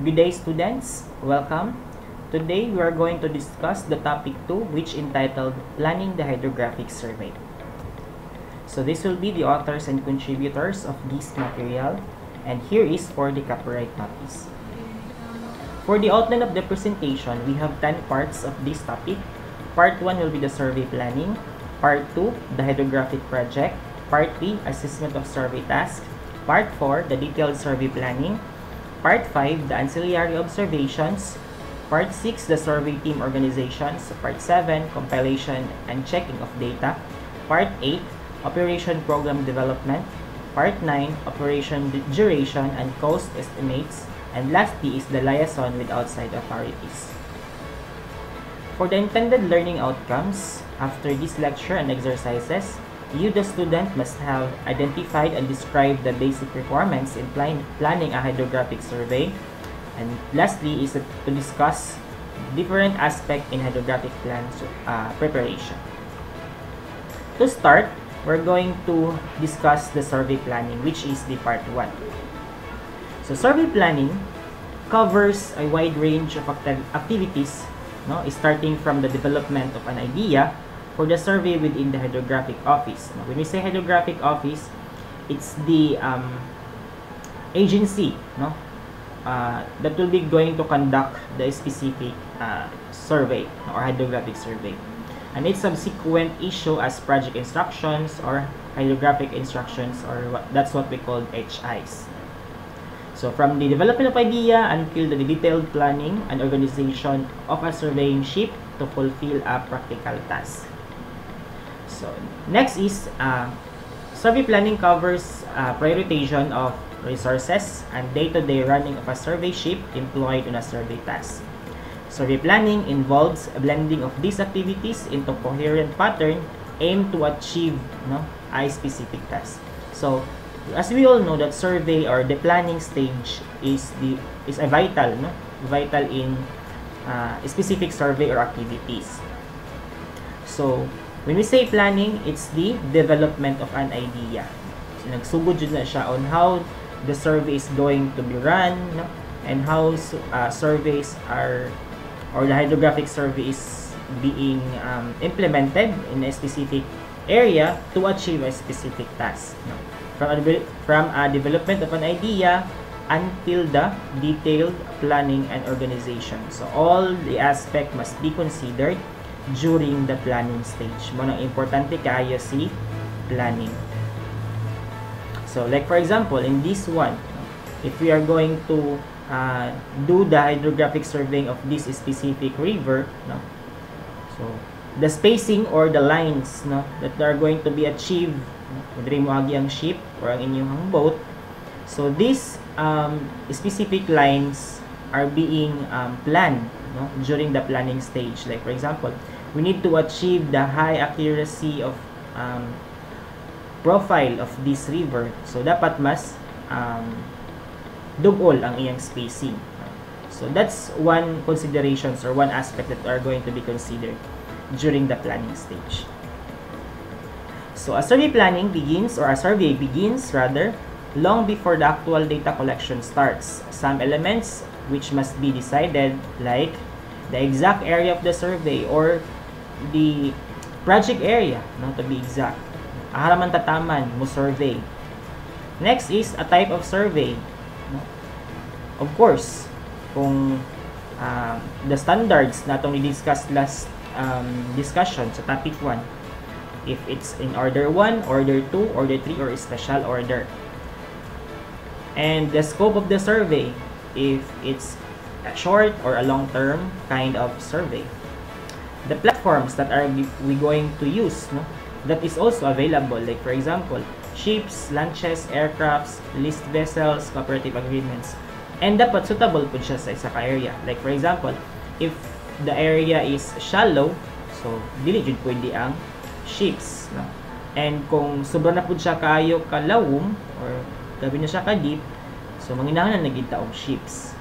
Good day students, welcome. Today we are going to discuss the topic 2 which entitled Planning the Hydrographic Survey. So this will be the authors and contributors of this material and here is for the copyright notice. For the outline of the presentation, we have 10 parts of this topic. Part 1 will be the survey planning, Part 2, the hydrographic project, Part 3, assessment of survey tasks, Part 4, the detailed survey planning, Part 5, the ancillary observations. Part 6, the survey team organizations. Part 7, compilation and checking of data. Part 8, operation program development. Part 9, operation duration and cost estimates. And lastly is the liaison with outside authorities. For the intended learning outcomes, after this lecture and exercises, you, the student, must have identified and described the basic requirements in plan planning a hydrographic survey. And lastly is to discuss different aspects in hydrographic plan uh, preparation. To start, we're going to discuss the survey planning, which is the part 1. So survey planning covers a wide range of activities, no, starting from the development of an idea for the survey within the hydrographic office. When we say hydrographic office, it's the um, agency no, uh, that will be going to conduct the specific uh, survey or hydrographic survey. And its subsequent issue as project instructions or hydrographic instructions or what, that's what we call HIs. So from the development of idea until the detailed planning and organization of a surveying ship to fulfill a practical task. So, next is uh, survey planning covers uh, prioritization of resources and day-to-day -day running of a survey ship employed on a survey task. Survey planning involves a blending of these activities into coherent pattern aimed to achieve no, a specific task. So, as we all know that survey or the planning stage is the is a vital no vital in uh, specific survey or activities. So, When we say planning, it's the development of an idea. So, nagsugod na siya on how the survey is going to be run, no? and how uh, surveys are, or the hydrographic survey is being um, implemented in a specific area to achieve a specific task. No? From, a, from a development of an idea until the detailed planning and organization. So all the aspect must be considered during the planning stage. Mo nang importante kayo si planning. So, like for example, in this one, if we are going to uh, do the hydrographic surveying of this specific river, no? So, the spacing or the lines no, that are going to be achieved kung mo agi ang ship or ang inyong boat. So, these um, specific lines are being um, planned no, during the planning stage. Like for example, we need to achieve the high accuracy of um, profile of this river. So, dapat mas um, dugol ang iyang spacing. So, that's one considerations or one aspect that are going to be considered during the planning stage. So, a survey planning begins, or a survey begins rather, long before the actual data collection starts. Some elements which must be decided like the exact area of the survey or the project area, no, to be exact. Aharaman tataman mo survey. Next is a type of survey. No? Of course, kung uh, the standards na itong discuss last um, discussion sa topic 1, if it's in order 1, order 2, order 3, or special order. And the scope of the survey, if it's a short or a long-term kind of survey the platforms that are we going to use no that is also available. Like for example ships launches aircrafts list vessels cooperative agreements. And dapat suitable po siya sa isa ka area. Like for example if the area is shallow so dili jud pwede ang ships no. And kung sobra na pud siya kaayo kalawom or gabi na siya ka deep so manginahanglan na gid og ships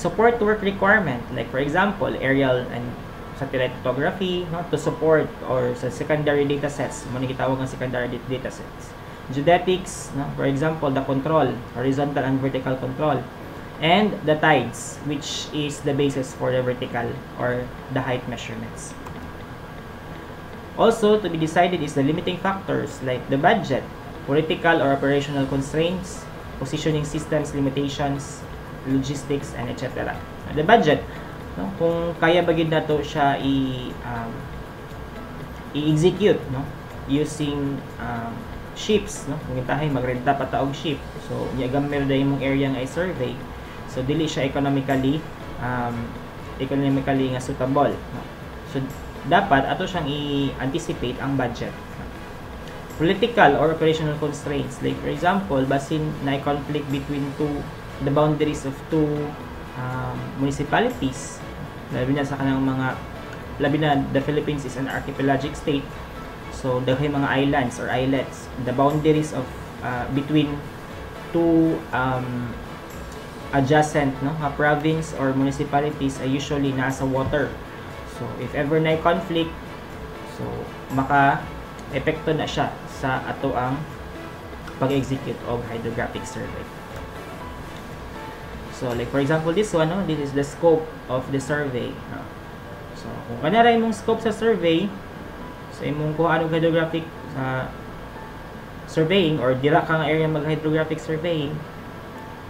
support work requirement like for example aerial and satellite photography no to support or sa secondary data sets mo ni gitawag ng secondary data sets geodetics no for example the control horizontal and vertical control and the tides, which is the basis for the vertical or the height measurements. Also, to be decided is the limiting factors like the budget, political or operational constraints, positioning systems limitations, logistics, and etc. The budget, no? kung kaya ba gid nato siya i um, i-execute no using um, ships no kung itahay magrenta pa taog ship so nya gamay da imong area nga i-survey so dili siya economically um, economically nga suitable no? so dapat ato siyang i-anticipate ang budget political or operational constraints like for example basin na conflict between two the boundaries of two um, municipalities. Labi na sa kanang mga labi na the Philippines is an archipelagic state. So daghay mga islands or islets the boundaries of uh, between two um, adjacent no nga province or municipalities ay usually nasa water. So if ever na conflict so maka epekto na siya sa ato ang pag-execute of hydrographic survey so like for example this one no this is the scope of the survey no? So, kung kanara imong scope sa survey, sa imong kung anong hydrographic sa surveying or dira ka nga area mag hydrographic surveying,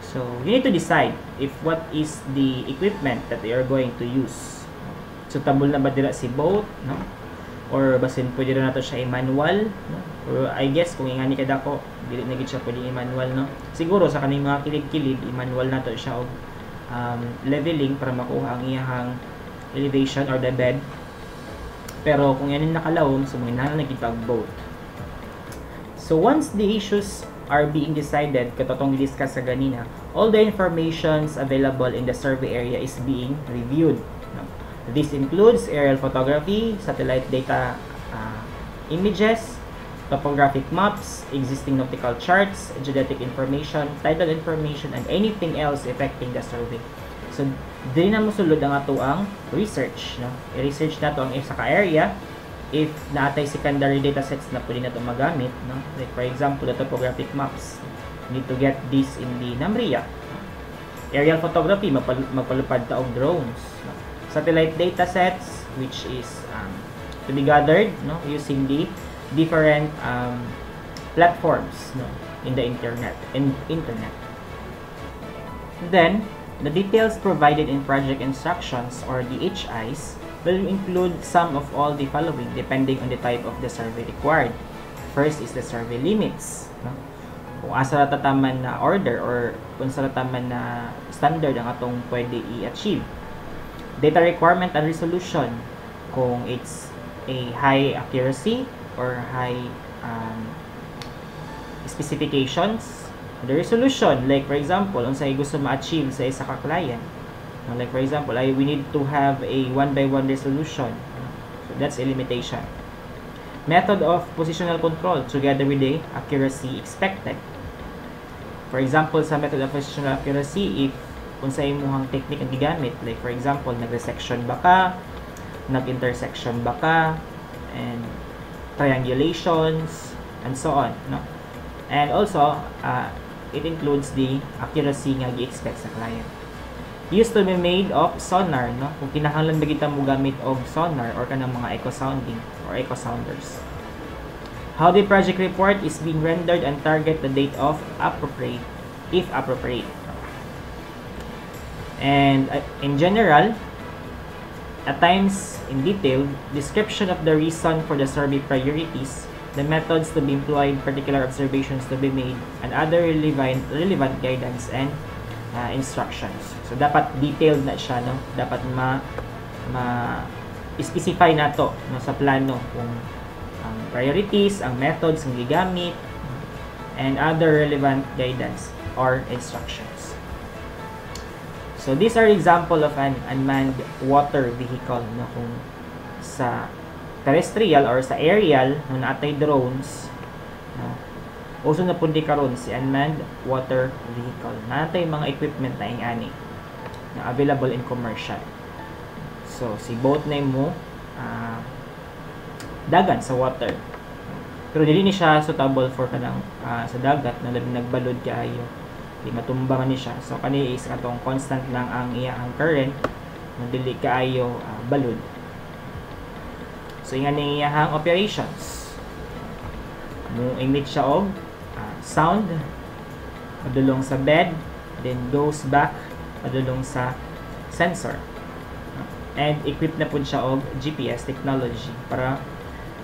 so you need to decide if what is the equipment that you are going to use. So, tabol na ba dira si boat, no? Or basin pwede rin nato siya i-manual, no? Or I guess kung ingani ka dako, dili na gid siya pwede i-manual, no? Siguro sa kaning mga kilid-kilid, i-manual nato siya og um, leveling para makuha ang iyahang elevation or the bed. Pero kung yan yung nakalawom, so mga na boat. So once the issues are being decided, katotong discuss sa ganina, all the informations available in the survey area is being reviewed. This includes aerial photography, satellite data uh, images, topographic maps, existing nautical charts, geodetic information, tidal information, and anything else affecting the survey. So, dili na mo sulod ang ato ang research. No? I-research na to ang isa ka area if naatay secondary data sets na pwede na ito magamit. No? Like for example, the topographic maps. Need to get this in the NAMRIA. Aerial photography, magpal magpalupad ta og drones. No? Satellite data sets, which is um, to be gathered no? using the different um, platforms no? in the internet. In internet. Then, The details provided in project instructions or the HIs will include some of all the following depending on the type of the survey required. First is the survey limits. No? Kung asa tataman na order or kung sa tataman na standard ang atong pwede i-achieve. Data requirement and resolution. Kung it's a high accuracy or high um, specifications the resolution. Like for example unsay gusto ma-achieve sa isa ka client. Like for example I we need to have a one by one resolution. So that's a limitation. Method of positional control together with the accuracy expected. For example sa method of positional accuracy if unsay imong technique ang gigamit like for example nag-resection ba ka nag-intersection ba ka and triangulations and so on no and also uh, it includes the accuracy nga gi-expect sa client. Used to be made of sonar, no? Kung kinahanglan ba kita mo gamit og sonar or kanang mga echo sounding or echo sounders. How the project report is being rendered and target the date of appropriate, if appropriate. And uh, in general, at times in detail, description of the reason for the survey priorities the methods to be employed, particular observations to be made, and other relevant, relevant guidance and uh, instructions. So, dapat detailed na siya, no? Dapat ma, ma specify na to no, sa plano kung ang priorities, ang methods ang gigamit, and other relevant guidance or instructions. So, these are example of an unmanned water vehicle no, kung sa terrestrial or sa aerial no natay drones no? Uso na pundi karon si unmanned water vehicle. Natay mga equipment na ingani na available in commercial. So si boat na mo uh, dagan sa water. Pero dili ni siya suitable for kanang uh, sa dagat na labi nagbalod kaayo di matumba ni siya. So kani is katong constant lang ang iyang current no dili kaayo uh, balod so ingan ni iyang operations. Mo emit siya og uh, sound padulong sa bed then goes back padulong sa sensor. And equipped na pud siya og GPS technology para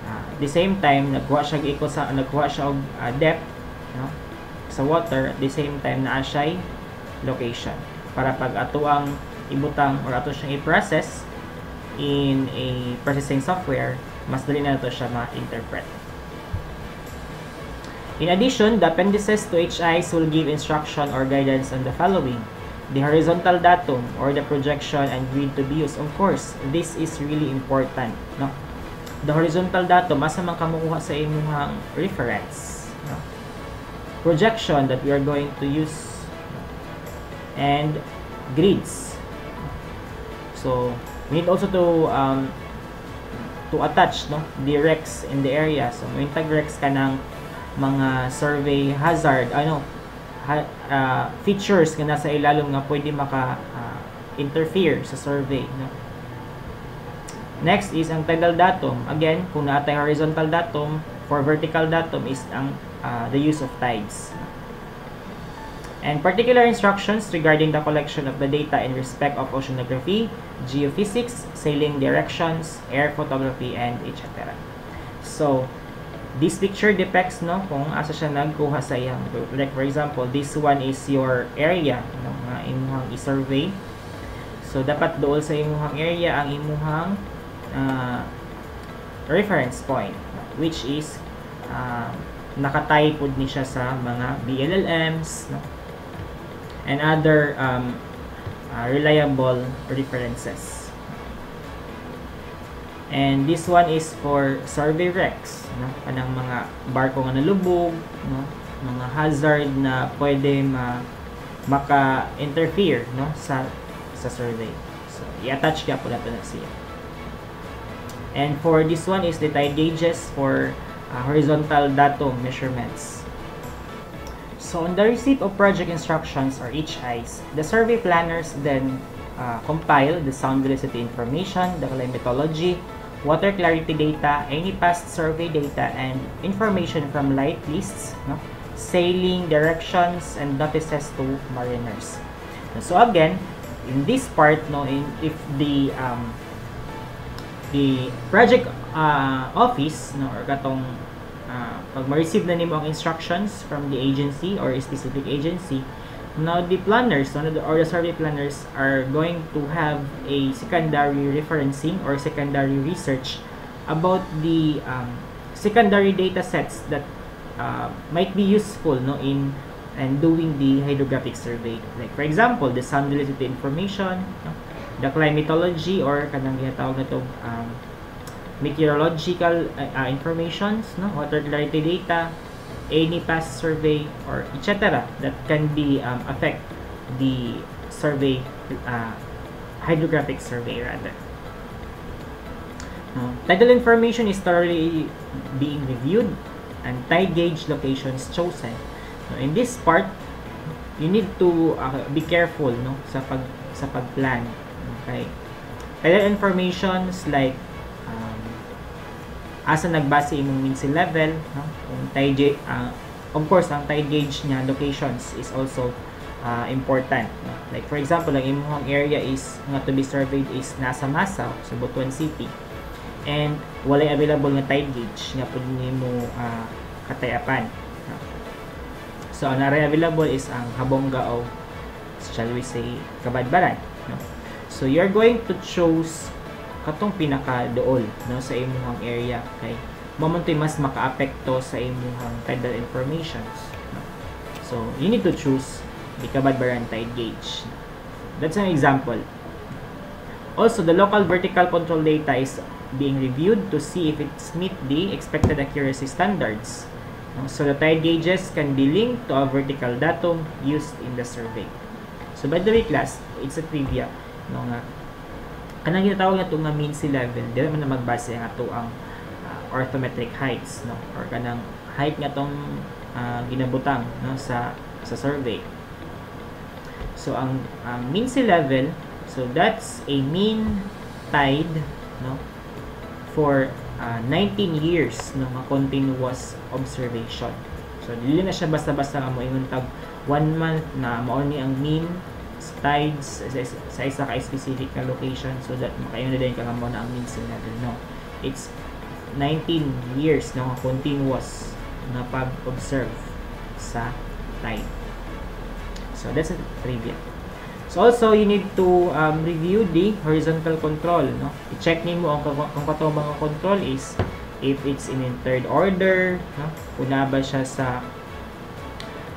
uh, the same time nagkuha siya iko sa nagkuha siya og uh, depth no sa water at the same time naa siya location para pag ato ang ibutang or ato siyang i-process in a processing software mas dali na to siya ma-interpret In addition, the appendices to HIs will give instruction or guidance on the following. The horizontal datum or the projection and grid to be used. Of course, this is really important. No? The horizontal datum, asa man kamukuha sa imuhang reference. Projection that we are going to use. And grids. So, we need also to um, to attach no the recs in the area. So, may tag-recs ka ng mga survey hazard ano ha, uh, features nga nasa ilalom nga pwede maka uh, interfere sa survey no next is ang tidal datum again kung naatay horizontal datum for vertical datum is ang uh, the use of tides. And particular instructions regarding the collection of the data in respect of oceanography geophysics sailing directions air photography and etc so this picture depicts no kung asa siya nagkuha sa iyang like for example this one is your area no nga imuhang i-survey. So dapat dool sa imuhang area ang imuhang uh, reference point which is uh, nakatay pud ni siya sa mga BLLMs no and other um, uh, reliable references And this one is for survey recs, no? Kanang mga barko nga nalubog, no? Mga hazard na pwede ma maka-interfere, no? Sa sa survey. So, i-attach ka po natin na siya. And for this one is the tide gauges for uh, horizontal datum measurements. So, on the receipt of project instructions or HIs, the survey planners then uh, compile the sound velocity information, the climatology, water clarity data, any past survey data, and information from light lists, no? sailing directions, and notices to mariners. So again, in this part, no, in, if the um, the project uh, office, no, or katong uh, pag ma-receive na nimo ang instructions from the agency or a specific agency, Now, the planners or the survey planners are going to have a secondary referencing or secondary research about the um, secondary data sets that uh, might be useful no, in and doing the hydrographic survey. Like for example, the sun velocity information, no, the climatology or kanang ginatawag na to, um, meteorological uh, uh, informations, no, water clarity data, any past survey or etc. that can be um, affect the survey uh, hydrographic survey rather. Uh, tidal information is thoroughly being reviewed and tide gauge locations chosen. So, in this part, you need to uh, be careful no sa pag sa pagplan. Okay. Tidal informations like asa nagbase imong sea level no kung tide uh, of course ang tide gauge niya locations is also uh, important no? like for example ang imong area is nga to be surveyed is nasa Masaw sa Butuan City and walay available nga tide gauge nga pud nimo uh, katayapan no? so ang available is ang Habonga o shall we say Kabadbaran so you're going to choose katong pinaka dool no sa imuhang area. Kay mamontoy mas makaapekto sa imuhang tidal informations. No? so you need to choose the Kabadbaran tide gauge. That's an example. Also the local vertical control data is being reviewed to see if it's meet the expected accuracy standards. So the tide gauges can be linked to a vertical datum used in the survey. So by the way class it's a trivia nga kanang ginatawag nato nga mean sea level dili man magbase ang ato ang uh, orthometric heights no or kanang height nga tong uh, ginabutang no sa sa survey So, ang, ang mean sea level, so that's a mean tide, no? For uh, 19 years no, nga continuous observation. So, dili na siya basta-basta nga mo ingon tag one month na mao ni ang mean tides sa, sa isa ka specific na location so that makayon na din ka nga mo na ang sea level. No. It's 19 years no, continuous na pag-observe sa tide. So, that's a trivia. So, also, you need to um, review the horizontal control. No? I-check nimo ang kung kato mga control is if it's in third order, no? una ba siya sa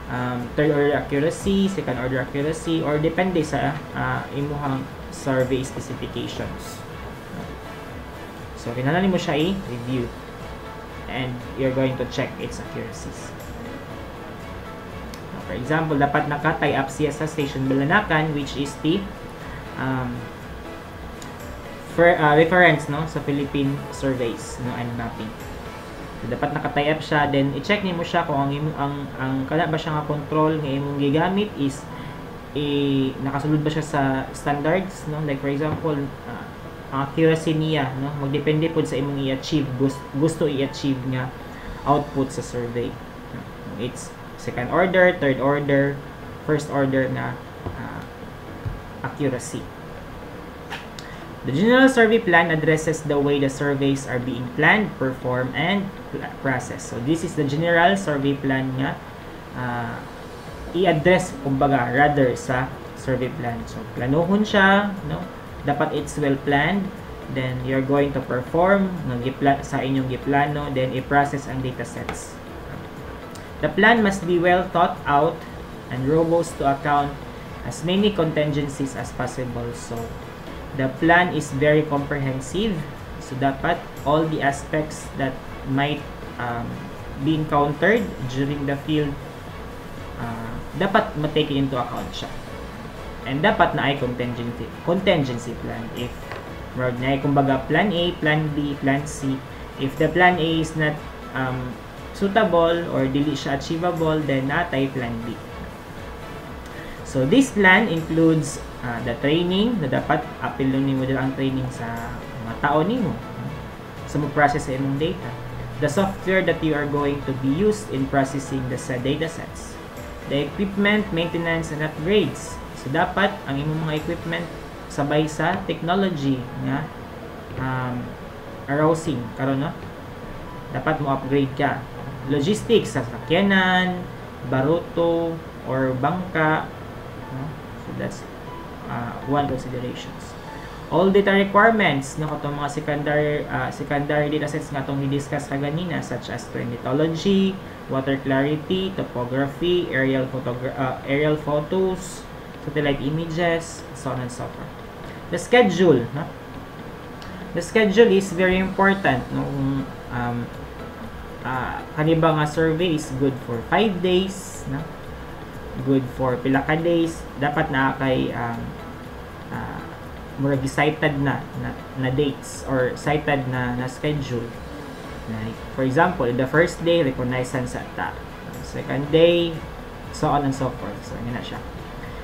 um, third order accuracy, second order accuracy, or depende sa uh, imuhang survey specifications. So, kinahanglan mo siya i-review and you're going to check its accuracies. For example, dapat naka-tie up siya sa Station Balanakan which is the um, for, uh, reference no sa Philippine surveys no and mapping. So, dapat naka-tie up siya then i-check nimo siya kung ang ang ang kana ba siya nga control nga imong gigamit is eh, nakasulod ba siya sa standards no like for example uh, accuracy niya no magdepende pod sa imong i-achieve gusto, gusto i-achieve nga output sa survey. It's second order, third order, first order na uh, accuracy. The General Survey Plan addresses the way the surveys are being planned, performed, and processed. So, this is the General Survey Plan nga uh, i-address, kumbaga, rather sa survey plan. So, planuhon siya, no? Dapat it's well planned. Then, you're going to perform sa inyong giplano. Then, i-process ang data sets. The plan must be well thought out and robust to account as many contingencies as possible. So, the plan is very comprehensive. So, dapat all the aspects that might um, be encountered during the field uh, dapat ma-take into account siya. And dapat na ay contingency, contingency plan. If na ay kumbaga plan A, plan B, plan C. If the plan A is not um, suitable or dili siya achievable, then natay plan B. So, this plan includes uh, the training na dapat apil nimo dila ang training sa mga tao nimo sa mo-process sa imong data. The software that you are going to be used in processing the said data sets. The equipment, maintenance, and upgrades. So, dapat ang imong mga equipment sabay sa technology nga um, arousing karon no dapat mo upgrade ka logistics sa sakyanan, baruto, or bangka. No? So that's uh, one considerations. All data requirements no katong mga secondary uh, secondary data sets nga tong i-discuss kaganina such as climatology, water clarity, topography, aerial uh, aerial photos, satellite images, so on and so forth. The schedule, no? The schedule is very important no um, uh, kaniba nga survey is good for 5 days no? Good for pila ka days dapat na kay um, uh, murag cited na, na na dates or cited na na schedule. Like for example the first day reconnaissance sa ta. Second day so on and so forth. So na siya.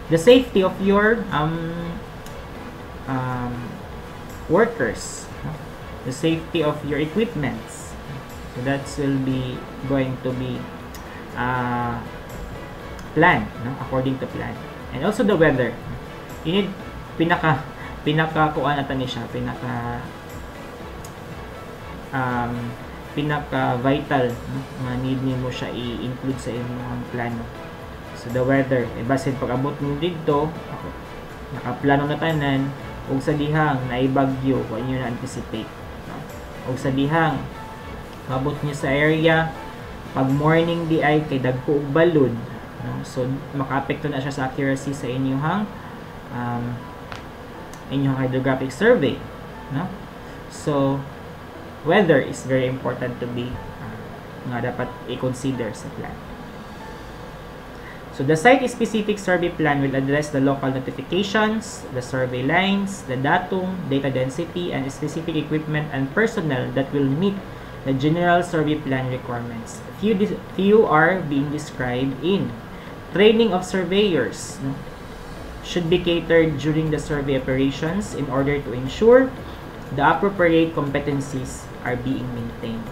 The safety of your um um workers. The safety of your equipments. So that will be going to be uh, plan, no? according to plan. And also the weather. You need pinaka pinaka kuan ata ni siya, pinaka um, pinaka vital no? nga need nimo siya i-include sa imong plano. So the weather, e basin pag abot mo didto, ako nakaplano na tanan ug sa dihang naibagyo kung inyo na anticipate. No? Ug sa dihang abot niya sa area pag morning di ay kay dagko og balod no? so makaapekto na siya sa accuracy sa inyong um, inyong hydrographic survey no so weather is very important to be uh, nga dapat i-consider sa plan So the site-specific survey plan will address the local notifications, the survey lines, the datum, data density, and specific equipment and personnel that will meet the general survey plan requirements. Few, few are being described in training of surveyors. Should be catered during the survey operations in order to ensure the appropriate competencies are being maintained.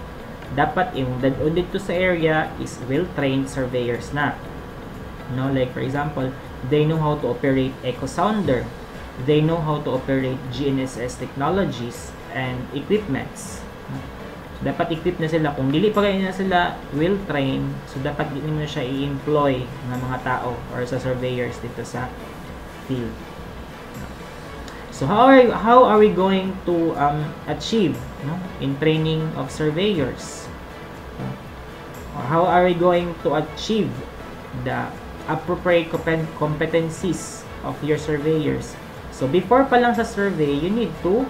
Dapat yung dadon dito sa area is well-trained surveyors na. No, like for example, they know how to operate echo sounder. They know how to operate GNSS technologies and equipments. Dapat equip na sila. Kung dili pa kayo na sila well-trained, so dapat hindi mo siya i-employ ng mga tao or sa surveyors dito sa field. So how are how are we going to um, achieve no in training of surveyors? Or how are we going to achieve the appropriate competencies of your surveyors? So before pa lang sa survey, you need to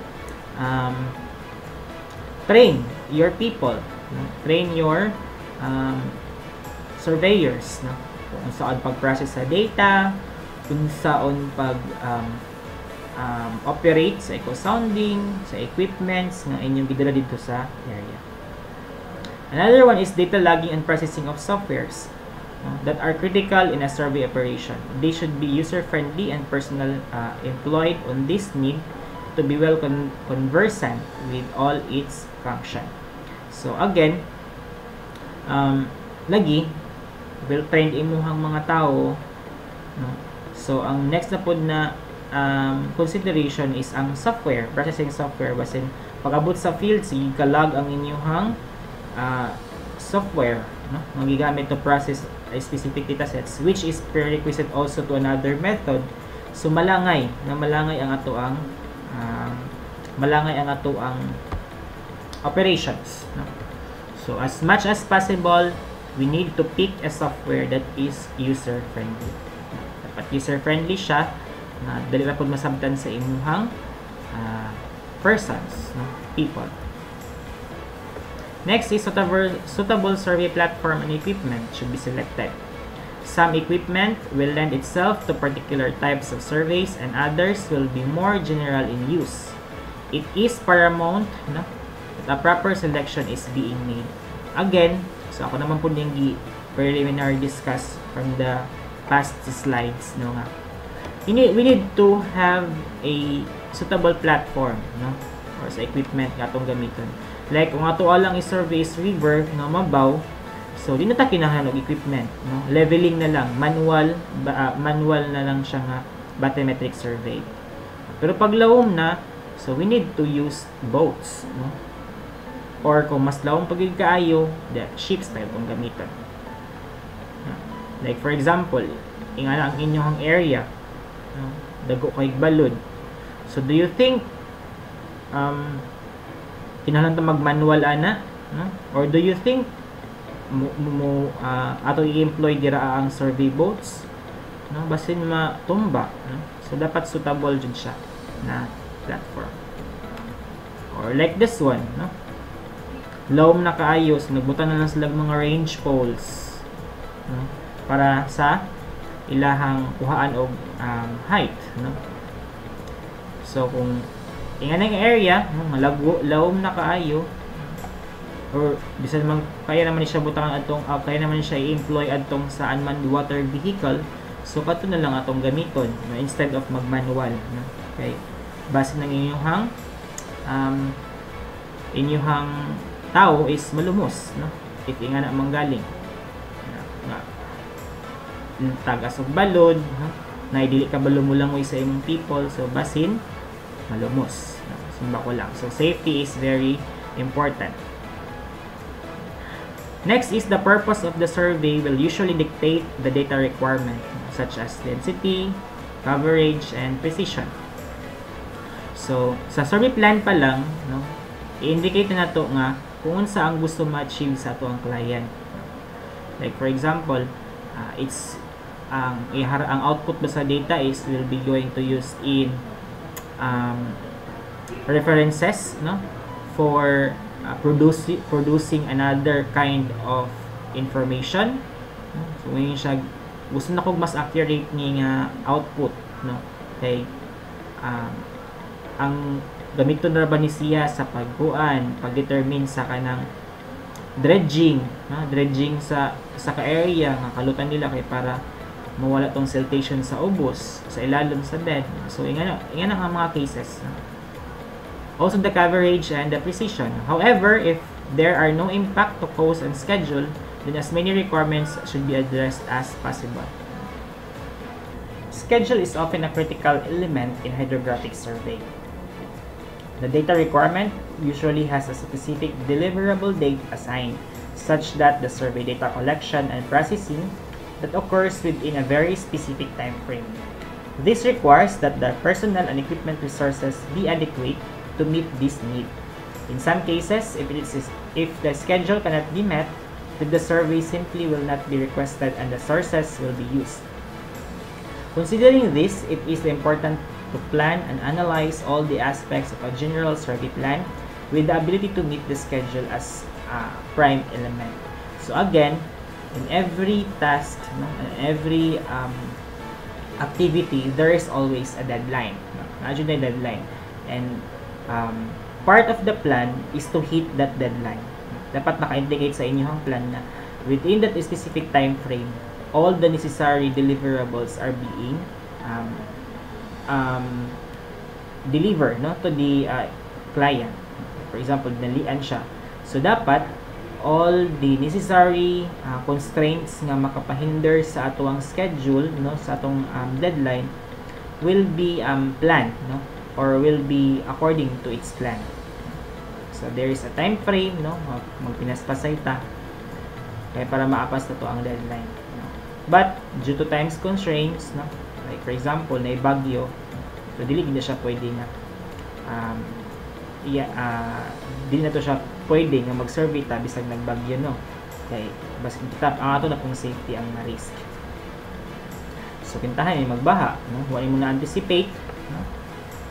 um, train your people, train your um, surveyors, no? kung saan pag-process sa data, kung saan pag um, um, operate sa echo sounding, sa equipments nga inyong gidala dito sa area. Another one is data logging and processing of softwares uh, that are critical in a survey operation. They should be user-friendly and personal uh, employed on this need to be well con conversant with all its function. So again, um, lagi, well-trained imuhang mga tao. No? So ang next na pod na um, consideration is ang software, processing software. Basin, pag-abot sa field, sige kalag ang inyong uh, software no? magigamit to process a specific data sets which is prerequisite also to another method. So malangay, na malangay ang ato ang um, malangay ang ato ang operations. No? So as much as possible, we need to pick a software that is user-friendly. Dapat user-friendly siya na dali ra pud masabtan sa imuhang uh, persons, no? people. Next is suitable, suitable survey platform and equipment should be selected. Some equipment will lend itself to particular types of surveys and others will be more general in use. It is paramount no, that a proper selection is being made. Again, so ako naman po yung preliminary discuss from the past slides no nga we need, we need to have a suitable platform no or sa equipment nga atong gamiton like kung ato lang is river no mabaw so di na ta kinahanglan og equipment no? Leveling na lang. Manual uh, manual na lang siya nga bathymetric survey. Pero pag lawom na so we need to use boats no? Or kung mas lawom pag the ships tayo kung gamiton like for example ingana ang inyong area no? dago kay balod so do you think um kinahanglan mag-manual ana no? or do you think mo, mo uh, ato i-employ dira ang survey boats no? Basin matumba no? so dapat suitable jud siya na platform. Or like this one no? Lawom na kaayos nagbutan na lang sila mga range poles no? para sa ilahang kuhaan og um, height no? So kung inganang area no? Malago lawom na kaayo or bisan man kaya naman siya butangan atong uh, kaya naman siya i-employ adtong sa unmanned water vehicle. So kato na lang atong gamiton no, instead of mag-manual no. Okay. Base ng inyong um inyong tao is malumos no. If ingana manggaling na, tagas og balod ha? na dili ka balumulangoy sa imong people? So basin malumos sumba ko lang. So safety is very important next is the purpose of the survey will usually dictate the data requirement such as density coverage and precision. So sa survey plan pa lang no i-indicate na to nga kung unsa ang gusto ma-achieve sa ato ang client. Like for example uh, it's ang ihar ang output ba sa data is will be going to use in um, references no for uh, producing producing another kind of information so ngayon siya gusto na kog mas accurate ni nga output no okay um, ang gamiton na ba ni siya sa pagkuan pag-determine sa kanang dredging no? dredging sa sa ka area nga kalutan nila kay para mawala tong siltation sa ubos, sa ilalim sa bed. So, ingan, ingan ang mga cases. Also, the coverage and the precision. However, if there are no impact to cost and schedule, then as many requirements should be addressed as possible. Schedule is often a critical element in hydrographic survey. The data requirement usually has a specific deliverable date assigned, such that the survey data collection and processing that occurs within a very specific time frame. This requires that the personnel and equipment resources be adequate to meet this need. In some cases, if, it is, if the schedule cannot be met, then the survey simply will not be requested and the sources will be used. Considering this, it is important to plan and analyze all the aspects of a general survey plan with the ability to meet the schedule as a prime element. So again, in every task, no, in every um, activity, there is always a deadline. No? Imagine the deadline. And um, part of the plan is to hit that deadline. Dapat naka-indicate sa inyong plan na within that specific time frame, all the necessary deliverables are being um, um, delivered no, to the uh, client. For example, nalian siya. So, dapat all the necessary uh, constraints nga makapahinder sa atong schedule no sa atong um, deadline will be um, planned no or will be according to its plan. So there is a time frame no mag magpinaspasay ta kaya para maapas na to ang deadline no? but due to times constraints no like for example na bagyo so dili na siya pwede nga um, iya, uh, dili na to siya pwede nga mag-survey ta bisag nagbagyo no. Kay bas kita ang ato na pong safety ang na-risk so kintahan ni magbaha no. Wala mo na anticipate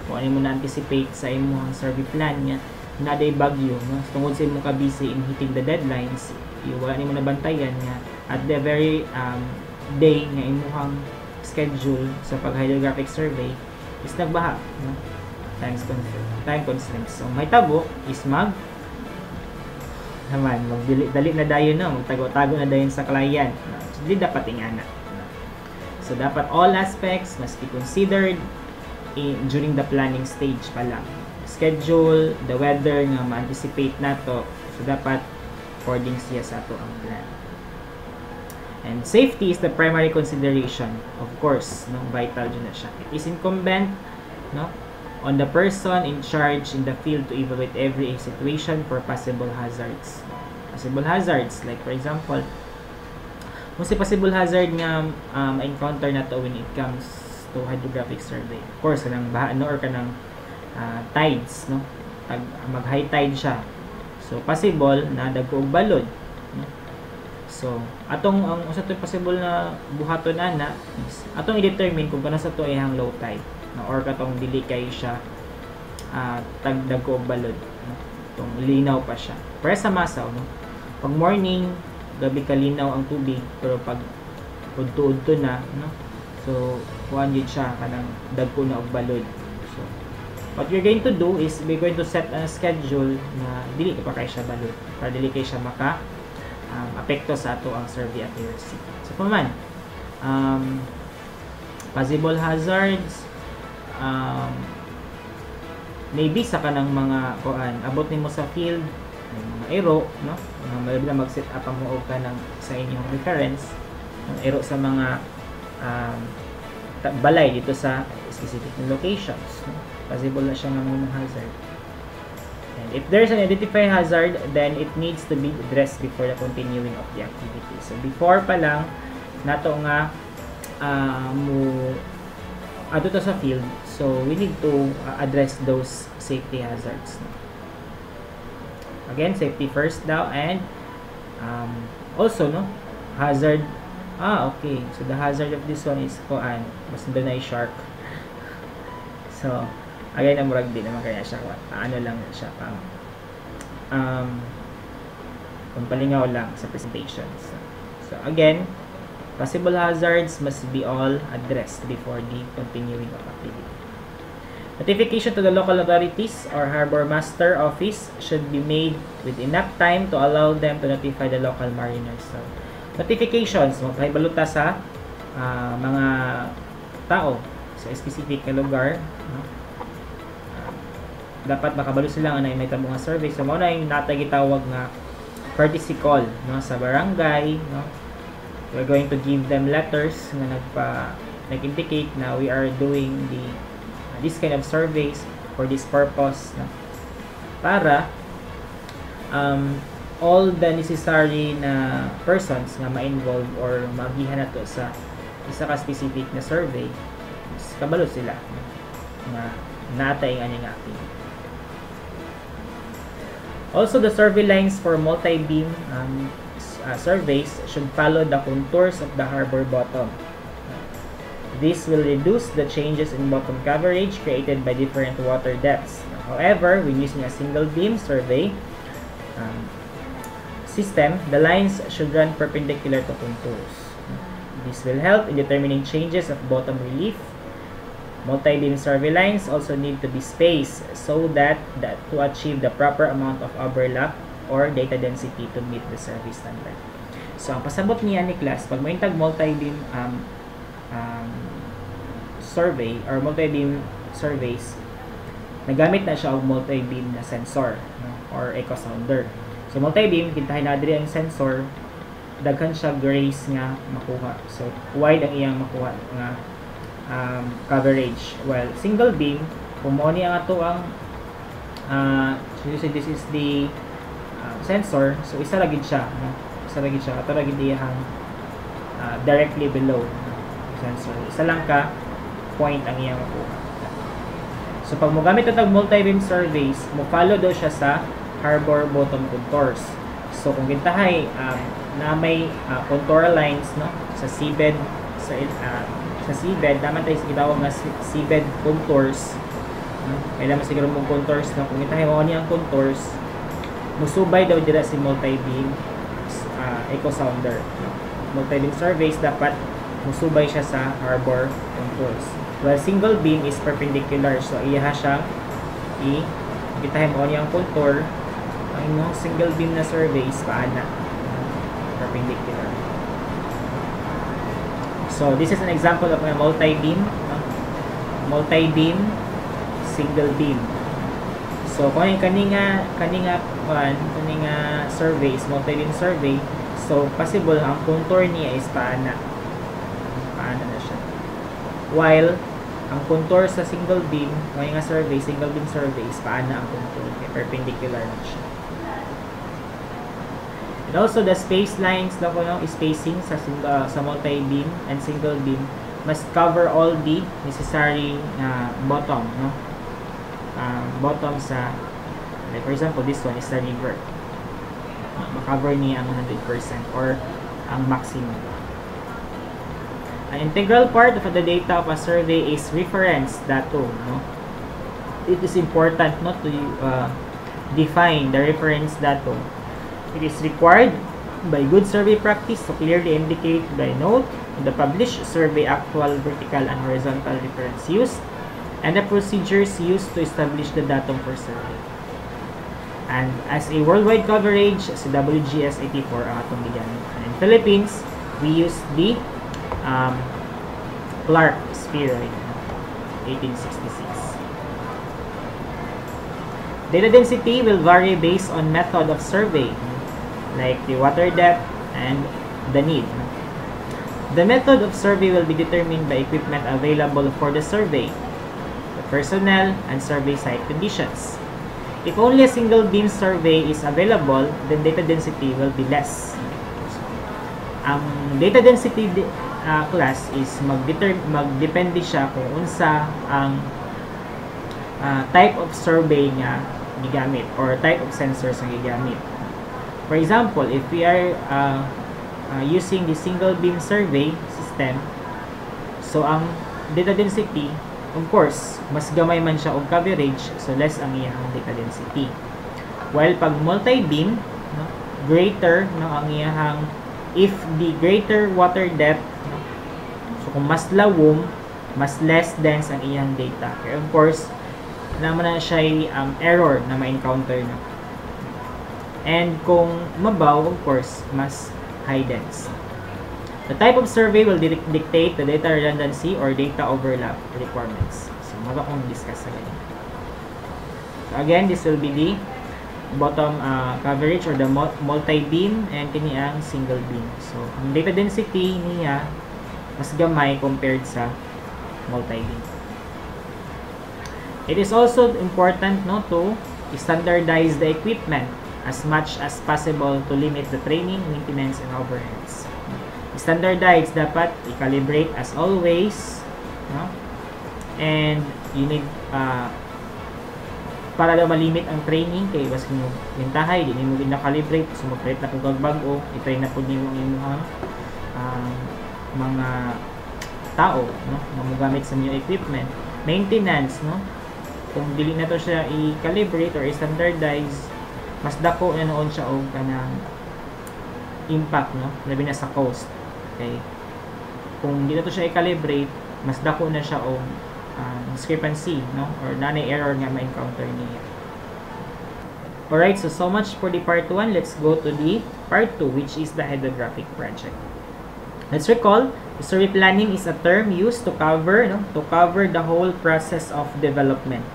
no wala mo na anticipate sa imong survey plan niya na day bagyo no tungod sa imong ka busy in hitting the deadlines wala nimo nabantayan nga at the very um, day nga imong schedule sa pag hydrographic survey is nagbaha no times time constraints so may tabo is mag naman magdili dali na dayon no magtago-tago na dayon sa client no? so di dapat ingana no? so dapat all aspects must be considered in, during the planning stage pa lang. Schedule the weather nga ma-anticipate nato so dapat according siya sa ato ang plan. And safety is the primary consideration of course no vital dyan na siya. It is incumbent no on the person in charge in the field to evaluate every situation for possible hazards. Possible hazards, like for example, kung si possible hazard nga um, encounter na to when it comes to hydrographic survey. Of course, kanang baha no or kanang uh, tides, no? Tag, mag high tide siya. So possible na dagko og balod, no? So, atong ang usa to possible na buhaton ana is atong i-determine kung kana sa to ay hang low tide no or katong dili kay siya uh, tagdag ko balod no tong linaw pa siya pero sa masaw no pag morning gabi kalinaw ang tubig pero pag udto-udto na no so kuan yun siya kanang dagko na og balod so what you're going to do is we're going to set a schedule na dili pa kay siya balod para dili kay siya maka um, apekto sa ato ang survey accuracy so kung man um, possible hazards um, maybe sa kanang mga kuan abot nimo sa field mga aero no? Mga na mag-set up mo og kanang sa inyong reference ng aero sa mga um, balay dito sa specific locations no? possible na siya nga mga hazard. And if there's an identified hazard then it needs to be addressed before the continuing of the activity. So before pa lang nato nga uh, mo to sa field so we need to uh, address those safety hazards again safety first daw and um, also no hazard ah okay so the hazard of this one is kuan mas doon ay shark so again amurag din naman kaya siya ano lang siya pang um, kung palingaw lang sa presentations so again Possible hazards must be all addressed before the continuing of activity. Notification to the local authorities or harbor master office should be made with enough time to allow them to notify the local mariners. So, notifications, magpahibaluta sa ah, mga tao sa specific na lugar no? Ah, dapat makabalo sila nga na may tabo nga survey so mao na yung natay gitawag nga courtesy call no sa barangay no we're going to give them letters nga nagpa nag-indicate na we are doing the uh, this kind of surveys for this purpose no? para um, all the necessary na persons nga ma-involve or magihan na to sa isa ka specific na survey kabalo sila nga natay nga nga activity Also, the survey lines for multi-beam um, uh, surveys should follow the contours of the harbor bottom. This will reduce the changes in bottom coverage created by different water depths. However, when using a single beam survey um, system, the lines should run perpendicular to contours. This will help in determining changes of bottom relief Multi-beam survey lines also need to be spaced so that, that to achieve the proper amount of overlap or data density to meet the survey standard. So, ang pasabot niya ni class, pag may tag multi-beam um, um, survey or multi-beam surveys, nagamit na siya og multi-beam na sensor no? or echo sounder. So, multi-beam, kintahin na diri ang sensor, daghan siya grace nga makuha. So, wide ang iyang makuha nga um, coverage. Well, single beam, kung mo niya nga to ang uh, so this is the uh, sensor, so isa lagi siya. No? Isa lagi siya. Ito lagi diyang uh, directly below sensor. Isa lang ka point ang iyang makuha. So, pag mo gamit ito multi-beam surveys, mo follow daw siya sa harbor bottom contours. So, kung gintahay, um, na may uh, contour lines no sa seabed sa uh, sa seabed, naman tayo gitawag nga se- seabed contours. No? Kailangan siguro mong contours na kung itahay mo ang contours, musubay daw dira si multi-beam uh, echo sounder. No? Multi-beam surveys dapat musubay siya sa harbor contours. While single beam is perpendicular, so iya siya i itahay mo ang contour ang inyong single beam na surveys paana perpendicular. So, this is an example of a multi-beam. Multi-beam, single beam. So, kung yung kaninga, kaninga, kuan, kaninga surveys, multi-beam survey, so, possible, ang contour niya is paana. Paana na siya. While, ang contour sa single beam, kung nga survey, single beam survey, is paana ang contour. Perpendicular na siya. And also the space lines na ko spacing sa uh, sa multi-beam and single beam must cover all the necessary uh, bottom no. Uh, bottom sa like for example this one is the river. Makover niya ang 100% or ang maximum. An integral part of the data of a survey is reference data no. It is important not to uh, define the reference data It is required by good survey practice to clearly indicate by note the published survey actual vertical and horizontal reference used and the procedures used to establish the datum for survey. And as a worldwide coverage, si WGS 84 ang atong gigamit. And in Philippines, we use the um, Clark spheroid, 1866. Data density will vary based on method of survey, like the water depth and the need. The method of survey will be determined by equipment available for the survey, the personnel, and survey site conditions. If only a single beam survey is available, then data density will be less. Ang data density uh, class is magdepende siya kung unsa ang uh, type of survey nga gigamit or type of sensors nga gigamit. For example, if we are uh, uh, using the single beam survey system, so ang data density, of course, mas gamay man siya og coverage, so less ang iyang data density. While pag multi-beam, no, greater no ang iyang if the greater water depth, no, so kung mas lawom, mas less dense ang iyang data. Kaya of course, naman na siya um, error na ma-encounter na. And kung mabaw, of course, mas high dense. The type of survey will di- dictate the data redundancy or data overlap requirements. So, maka kong discuss sa. So, again, this will be the bottom uh, coverage or the mul- multi-beam and kini ang single beam. So, ang data density niya mas gamay compared sa multi-beam. It is also important no to standardize the equipment as much as possible to limit the training, maintenance, and overheads. Standardize dapat i-calibrate as always no? and you need uh, para daw malimit ang training kay was mo mintahay di mo gina-calibrate so mo-create na pug bago i-train na pud nimo ang um, mga tao no nga mogamit sa new equipment maintenance no kung dili na to siya i-calibrate or i-standardize mas dako na noon siya og kanang impact no labi na sa cost okay kung di na to siya i-calibrate mas dako na siya og um, discrepancy no or nanay error nga ma-encounter niya Alright, so so much for the part 1. Let's go to the part 2, which is the hydrographic project. Let's recall, the survey planning is a term used to cover no, to cover the whole process of development.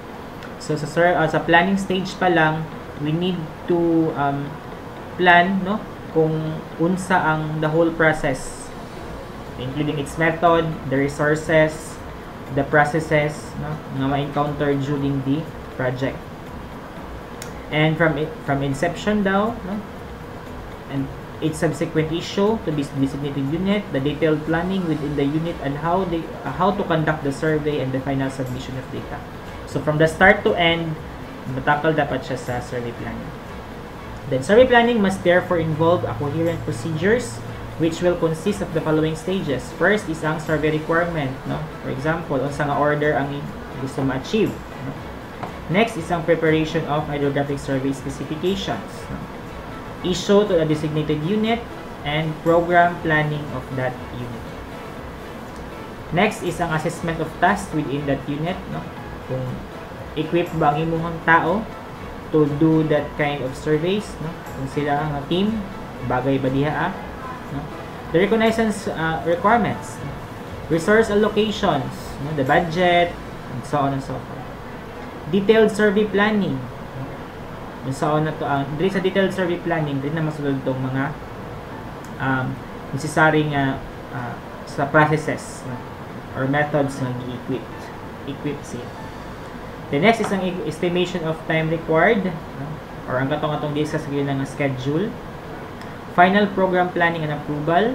So sa uh, sa planning stage pa lang, we need to um, plan no kung unsa ang the whole process including its method, the resources, the processes no nga ma-encounter during the project. And from it from inception daw no and its subsequent issue to this designated unit, the detailed planning within the unit and how they uh, how to conduct the survey and the final submission of data. So from the start to end, matakal dapat siya sa survey planning. Then survey planning must therefore involve a coherent procedures which will consist of the following stages. First is ang survey requirement, no? For example, unsa nga order ang gusto ma-achieve. No? Next is ang preparation of hydrographic survey specifications. No? Issue to a designated unit and program planning of that unit. Next is ang assessment of tasks within that unit, no? Kung equipped ba ang imong tao to do that kind of surveys, no? Kung sila ang team, bagay ba diha ah? no? The reconnaissance uh, requirements, no? resource allocations, no? the budget, and so on and so forth. Detailed survey planning, no? so on na to ang diri sa detailed survey planning din na masulod tong mga um, necessary nga uh, sa processes no? or methods nga gi-equip equip siya. The next is ang estimation of time required or ang katong atong discuss sa nga schedule final program planning and approval,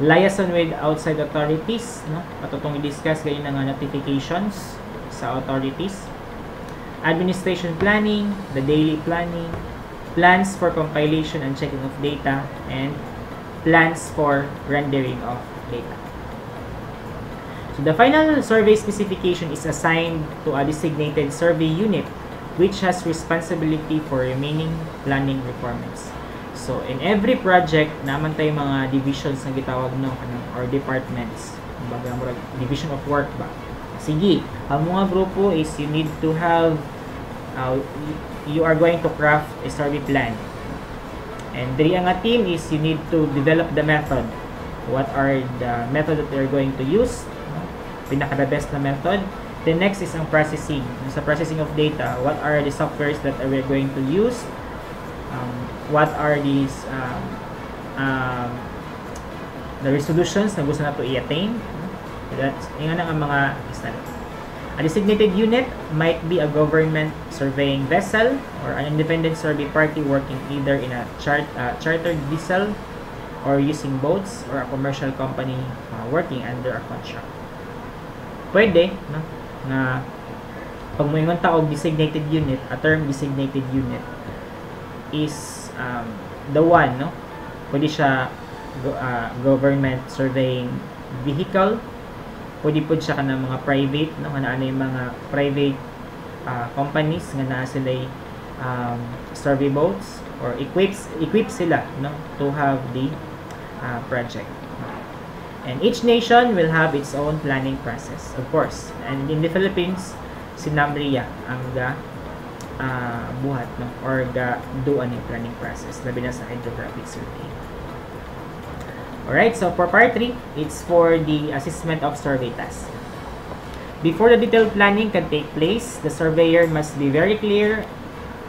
liaison with outside authorities, no? Patutong i-discuss gayon nga notifications sa authorities, administration planning, the daily planning, plans for compilation and checking of data, and plans for rendering of data. So the final survey specification is assigned to a designated survey unit which has responsibility for remaining planning requirements. So, in every project, naman tayo mga divisions na gitawag no, kanang, or departments. Kumbaga, murag division of work ba? Sige, ang mga grupo is you need to have, uh, you are going to craft a survey plan. And diri ang team is you need to develop the method. What are the method that they're going to use? Pinaka the best na method. The next is ang processing. Sa processing of data, what are the softwares that we're going to use? um, what are these um, um, the resolutions na gusto nato i-attain that's yung ang mga standard a designated unit might be a government surveying vessel or an independent survey party working either in a chart, uh, chartered vessel or using boats or a commercial company uh, working under a contract pwede no na pag mo yung taog designated unit a term designated unit is um, the one, no? Pwede siya uh, government surveying vehicle. Pwede po siya ka ng mga private, no? Nga na yung mga private uh, companies nga na sila um, survey boats or equips equip sila no to have the uh, project and each nation will have its own planning process of course and in the Philippines si NAMRIA ang ga uh, buhat no or ga do ani planning process labi na sa hydrographic survey Alright, so for part 3, it's for the assessment of survey tasks. Before the detailed planning can take place, the surveyor must be very clear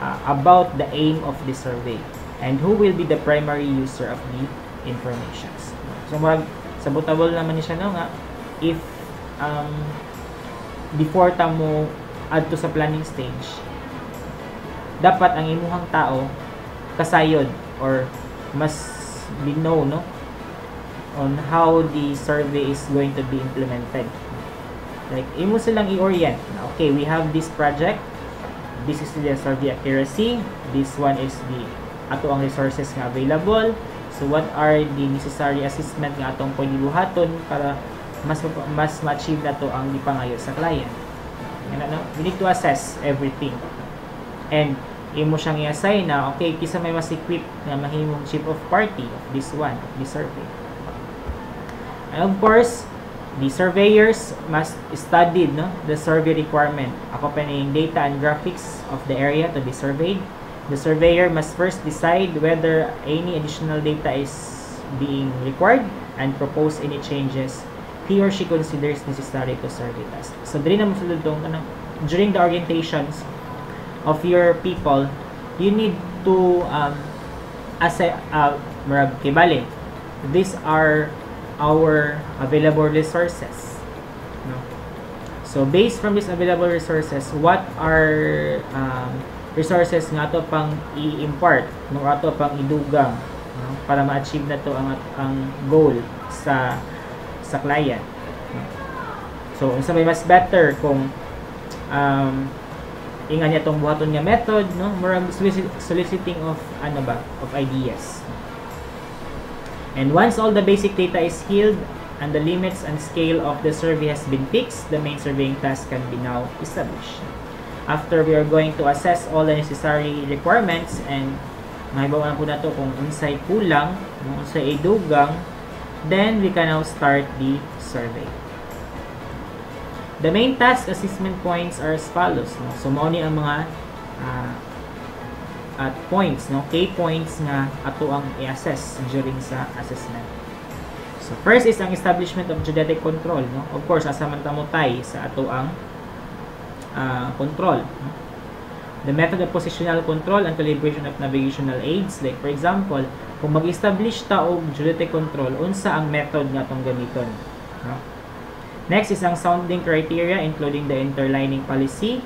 uh, about the aim of the survey and who will be the primary user of the informations. So, mag sabotable naman ni siya no nga if um, before ta mo adto sa planning stage dapat ang imuhang tao kasayod or mas be know no on how the survey is going to be implemented. Like imo silang i-orient okay we have this project this is the survey accuracy this one is the ato ang resources nga available so what are the necessary assessment nga atong pwede buhaton para mas mas ma-achieve na to ang gipangayo sa client. Yan ano? We need to assess everything. And imo siyang i-assign na okay kisa may mas equip na mahimong chief of party of this one this survey. And of course the surveyors must study no, the survey requirement, accompanying data and graphics of the area to be surveyed. The surveyor must first decide whether any additional data is being required and propose any changes he or she considers necessary to survey task. So, dili na mo sulod tong, ano, during the orientations of your people, you need to um, assess, uh, marag, kibali, these are our available resources. No? So, based from these available resources, what are um, resources nga to pang i-impart, no, ato pang idugang no, para ma-achieve na to ang, ang goal sa sa client. So, unsa may mas better kung um, inga niya tong buhaton nga method, no? Murag soliciting of ano ba, of ideas. And once all the basic data is healed and the limits and scale of the survey has been fixed, the main surveying task can be now established. After we are going to assess all the necessary requirements and mahibaw na po na to kung unsay kulang, kung unsay idugang, then we can now start the survey. The main task assessment points are as follows. No? So, mao ni ang mga uh, at points, no? Key points nga ato ang i-assess during sa assessment. So, first is ang establishment of geodetic control, no? Of course, asa man ta mo tay sa ato ang uh, control. The method of positional control and calibration of navigational aids. Like, for example, kung mag-establish ta og geodetic control, unsa ang method nga atong gamiton. Next is ang sounding criteria including the interlining policy,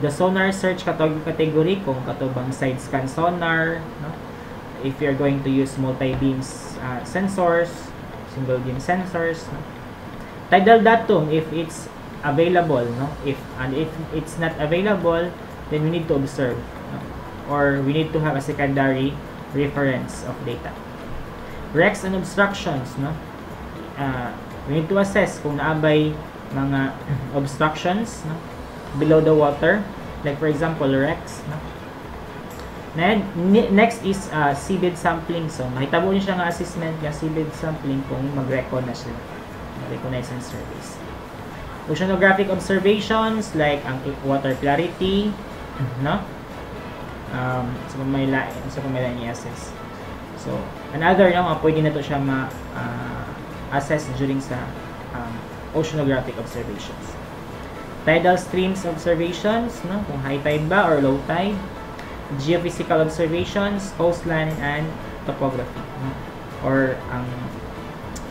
the sonar search category kung katubang side scan sonar no? if you're going to use multi-beams uh, sensors single beam sensors tidal datum if it's available no if and if it's not available then we need to observe no? or we need to have a secondary reference of data wrecks and obstructions no uh, we need to assess kung naabay mga obstructions no below the water. Like for example, wrecks. No? Next is uh, seabed sampling. So, mahitabo niyo siya nga assessment nga seabed sampling kung mag-recon na surveys. Oceanographic observations like ang water clarity, no? Um, sa may sa may i-assess. So, another no, pwede na to siya ma-assess uh, during sa um, oceanographic observations tidal streams observations, no? kung high tide ba or low tide, geophysical observations, coastline and topography, no? or ang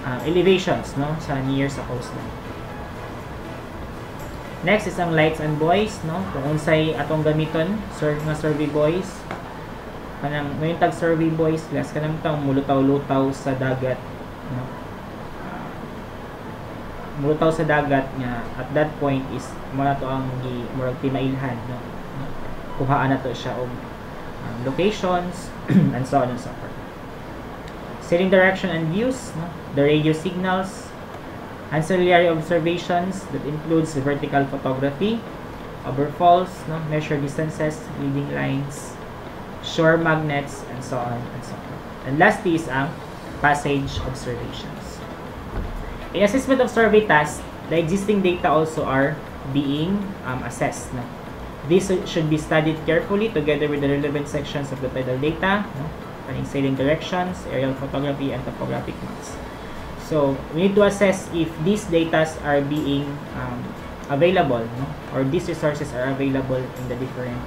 uh, elevations no sa near sa coastline. Next is ang lights and buoys, no? Kung unsay atong gamiton, sir nga survey buoys. Kanang ngayon tag survey buoys, class kanang taong mulutaw-lutaw sa dagat, no? mulutaw sa dagat nga at that point is mo na to ang gi murag timailhan no kuhaan na to siya og um, locations and so on and so forth setting direction and views no the radio signals ancillary observations that includes vertical photography overfalls no measure distances reading lines shore magnets and so on and so forth and lastly is ang passage observations In assessment of survey tasks, the existing data also are being um, assessed. No? This should be studied carefully together with the relevant sections of the tidal data, no? sailing directions, aerial photography, and topographic maps. So, we need to assess if these data are being um, available, no? or these resources are available in the different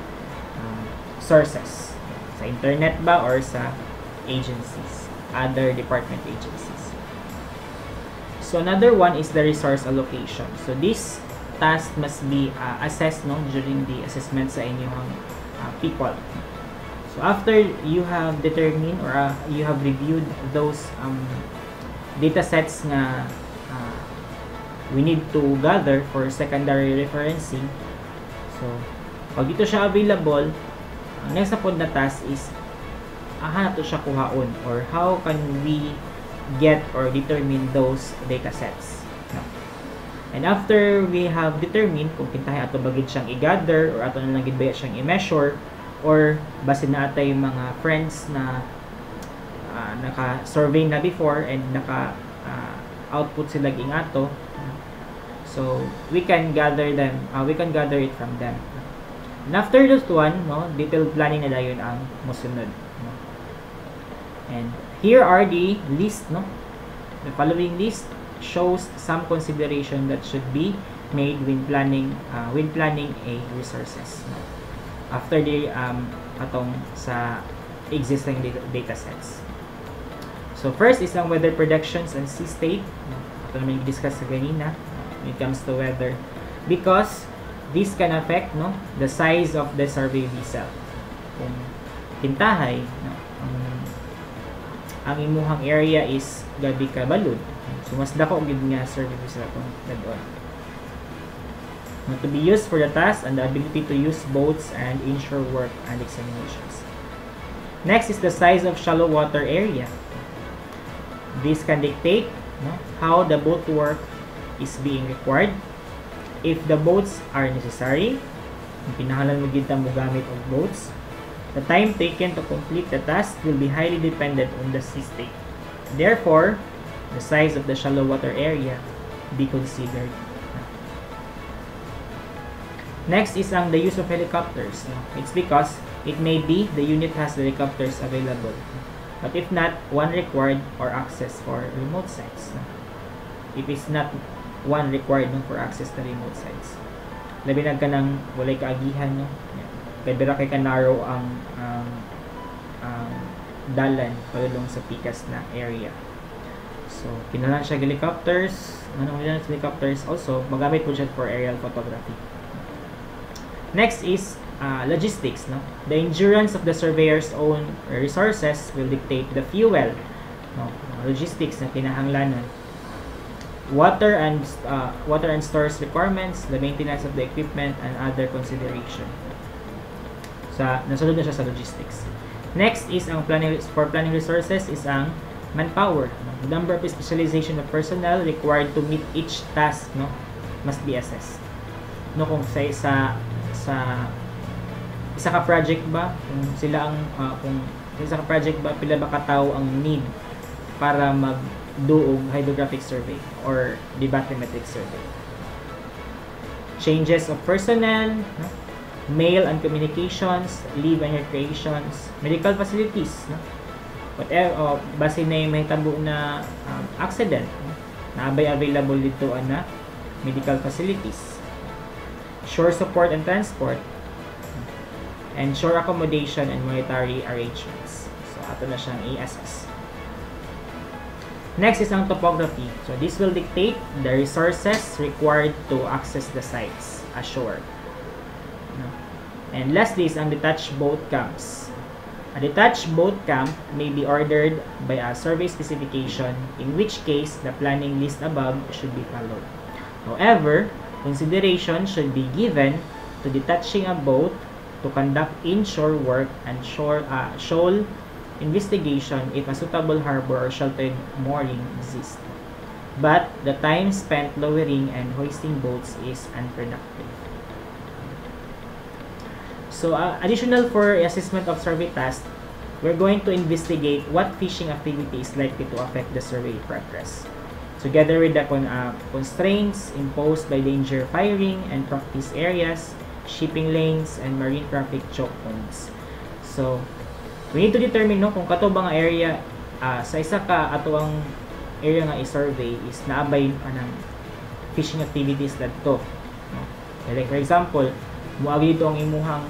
um, sources. Sa internet ba or sa agencies, other department agencies. So, another one is the resource allocation. So, this task must be uh, assessed no, during the assessment sa inyong uh, people. So, after you have determined or uh, you have reviewed those um, data sets nga uh, we need to gather for secondary referencing. So, pag ito siya available, ang next na pod na task is aha to siya kuhaon or how can we get or determine those data sets. And after we have determined kung kintahay ato bagid siyang i-gather or ato na lang gid siyang i-measure or base na atay mga friends na uh, naka-survey na before and naka uh, output sila ging ato so we can gather them uh, we can gather it from them and after this one no detailed planning na dayon ang mosunod no? and here are the list no the following list shows some consideration that should be made when planning uh, when planning a resources no? after the um, atong sa existing data sets So, first is ang weather predictions and sea state. Ito naman i-discuss sa ganina when it comes to weather. Because this can affect no, the size of the survey vessel. Kung tintahay, no, ang, ang imuhang area is gabi ka. So, mas dako gid nga survey vessel kung nag-on. to be used for the task and the ability to use boats and inshore work and examinations. Next is the size of shallow water area. This can dictate no, how the boat work is being required. If the boats are necessary, pinahalan mo gid mo gamit og boats, the time taken to complete the task will be highly dependent on the sea state. Therefore, the size of the shallow water area be considered. Next is ang the use of helicopters. No? It's because it may be the unit has helicopters available. But if not, one required or access for remote sites. If it's not one required no, for access to remote sites. Labi na ka ng walay kaagihan, no? Kaya bira kay ka narrow ang um, um, dalan palulong sa pikas na area. So, kinalan siya helicopters. Ano yan helicopters? Also, magamit po siya for aerial photography. Next is uh, logistics. No? The endurance of the surveyor's own resources will dictate the fuel. No? Logistics na kinahanglanon. Water and uh, water and stores requirements, the maintenance of the equipment, and other consideration. Sa nasunod na siya sa logistics. Next is ang planning for planning resources is ang manpower. No? The number of specialization of personnel required to meet each task no must be assessed. No kung sa sa sa isa ka project ba kung sila ang uh, kung isa ka project ba pila ba katawo ang need para magduog hydrographic survey or the bathymetric survey changes of personnel no? mail and communications leave and recreations medical facilities no? whatever oh, base na yung may tabo na um, accident no? na abay available dito ana medical facilities shore support and transport and shore accommodation and monetary arrangements. So, ato na siyang i-assess. Next is ang topography. So, this will dictate the resources required to access the sites ashore. And lastly is ang detached boat camps. A detached boat camp may be ordered by a survey specification, in which case the planning list above should be followed. However, consideration should be given to detaching a boat to conduct inshore work and shore uh, shoal investigation if a suitable harbor or sheltered mooring exists. But the time spent lowering and hoisting boats is unproductive. So, uh, additional for assessment of survey task, we're going to investigate what fishing activity is likely to affect the survey progress. Together with the con uh, constraints imposed by danger firing and practice areas, shipping lanes, and marine traffic choke points. So, we need to determine no, kung kato bang area uh, sa isa ka ato ang area nga i-survey is naabay anang fishing activities dadto no? like for example muagi dito ang imuhang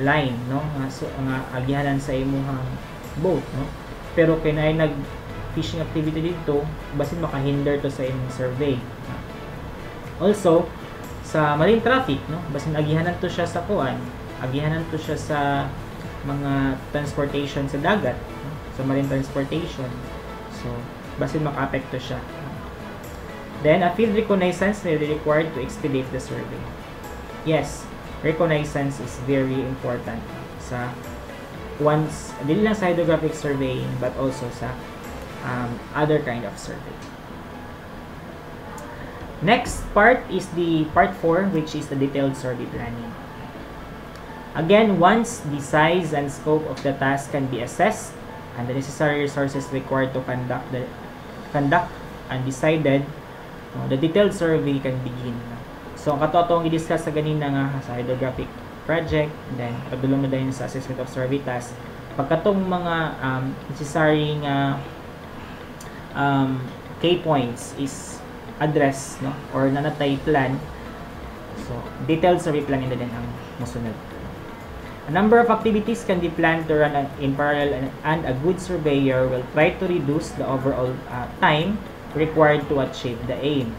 line no nga so nga agihanan sa imuhang boat no pero kay naay nag fishing activity dito basin makahinder to sa imong survey also sa marine traffic no? Basin agihanan to siya sa kuan agihanan to siya sa mga transportation sa dagat no? sa marine transportation. So basin maka-apekto siya. Then a field reconnaissance may be required to expedite the survey. Yes reconnaissance is very important sa once dili lang sa hydrographic surveying but also sa um, other kind of survey next part is the part 4 which is the detailed survey planning again once the size and scope of the task can be assessed and the necessary resources required to conduct the conduct and decided uh, the detailed survey can begin So, ang kato atong i-discuss sa ganina nga sa hydrographic project, then padulong na din sa assessment of survey task. Pagkatong mga um, necessary nga um, key points is address no or nanatay plan. So, detailed survey plan na din ang musunod. A number of activities can be planned to run in parallel and, and a good surveyor will try to reduce the overall uh, time required to achieve the aim.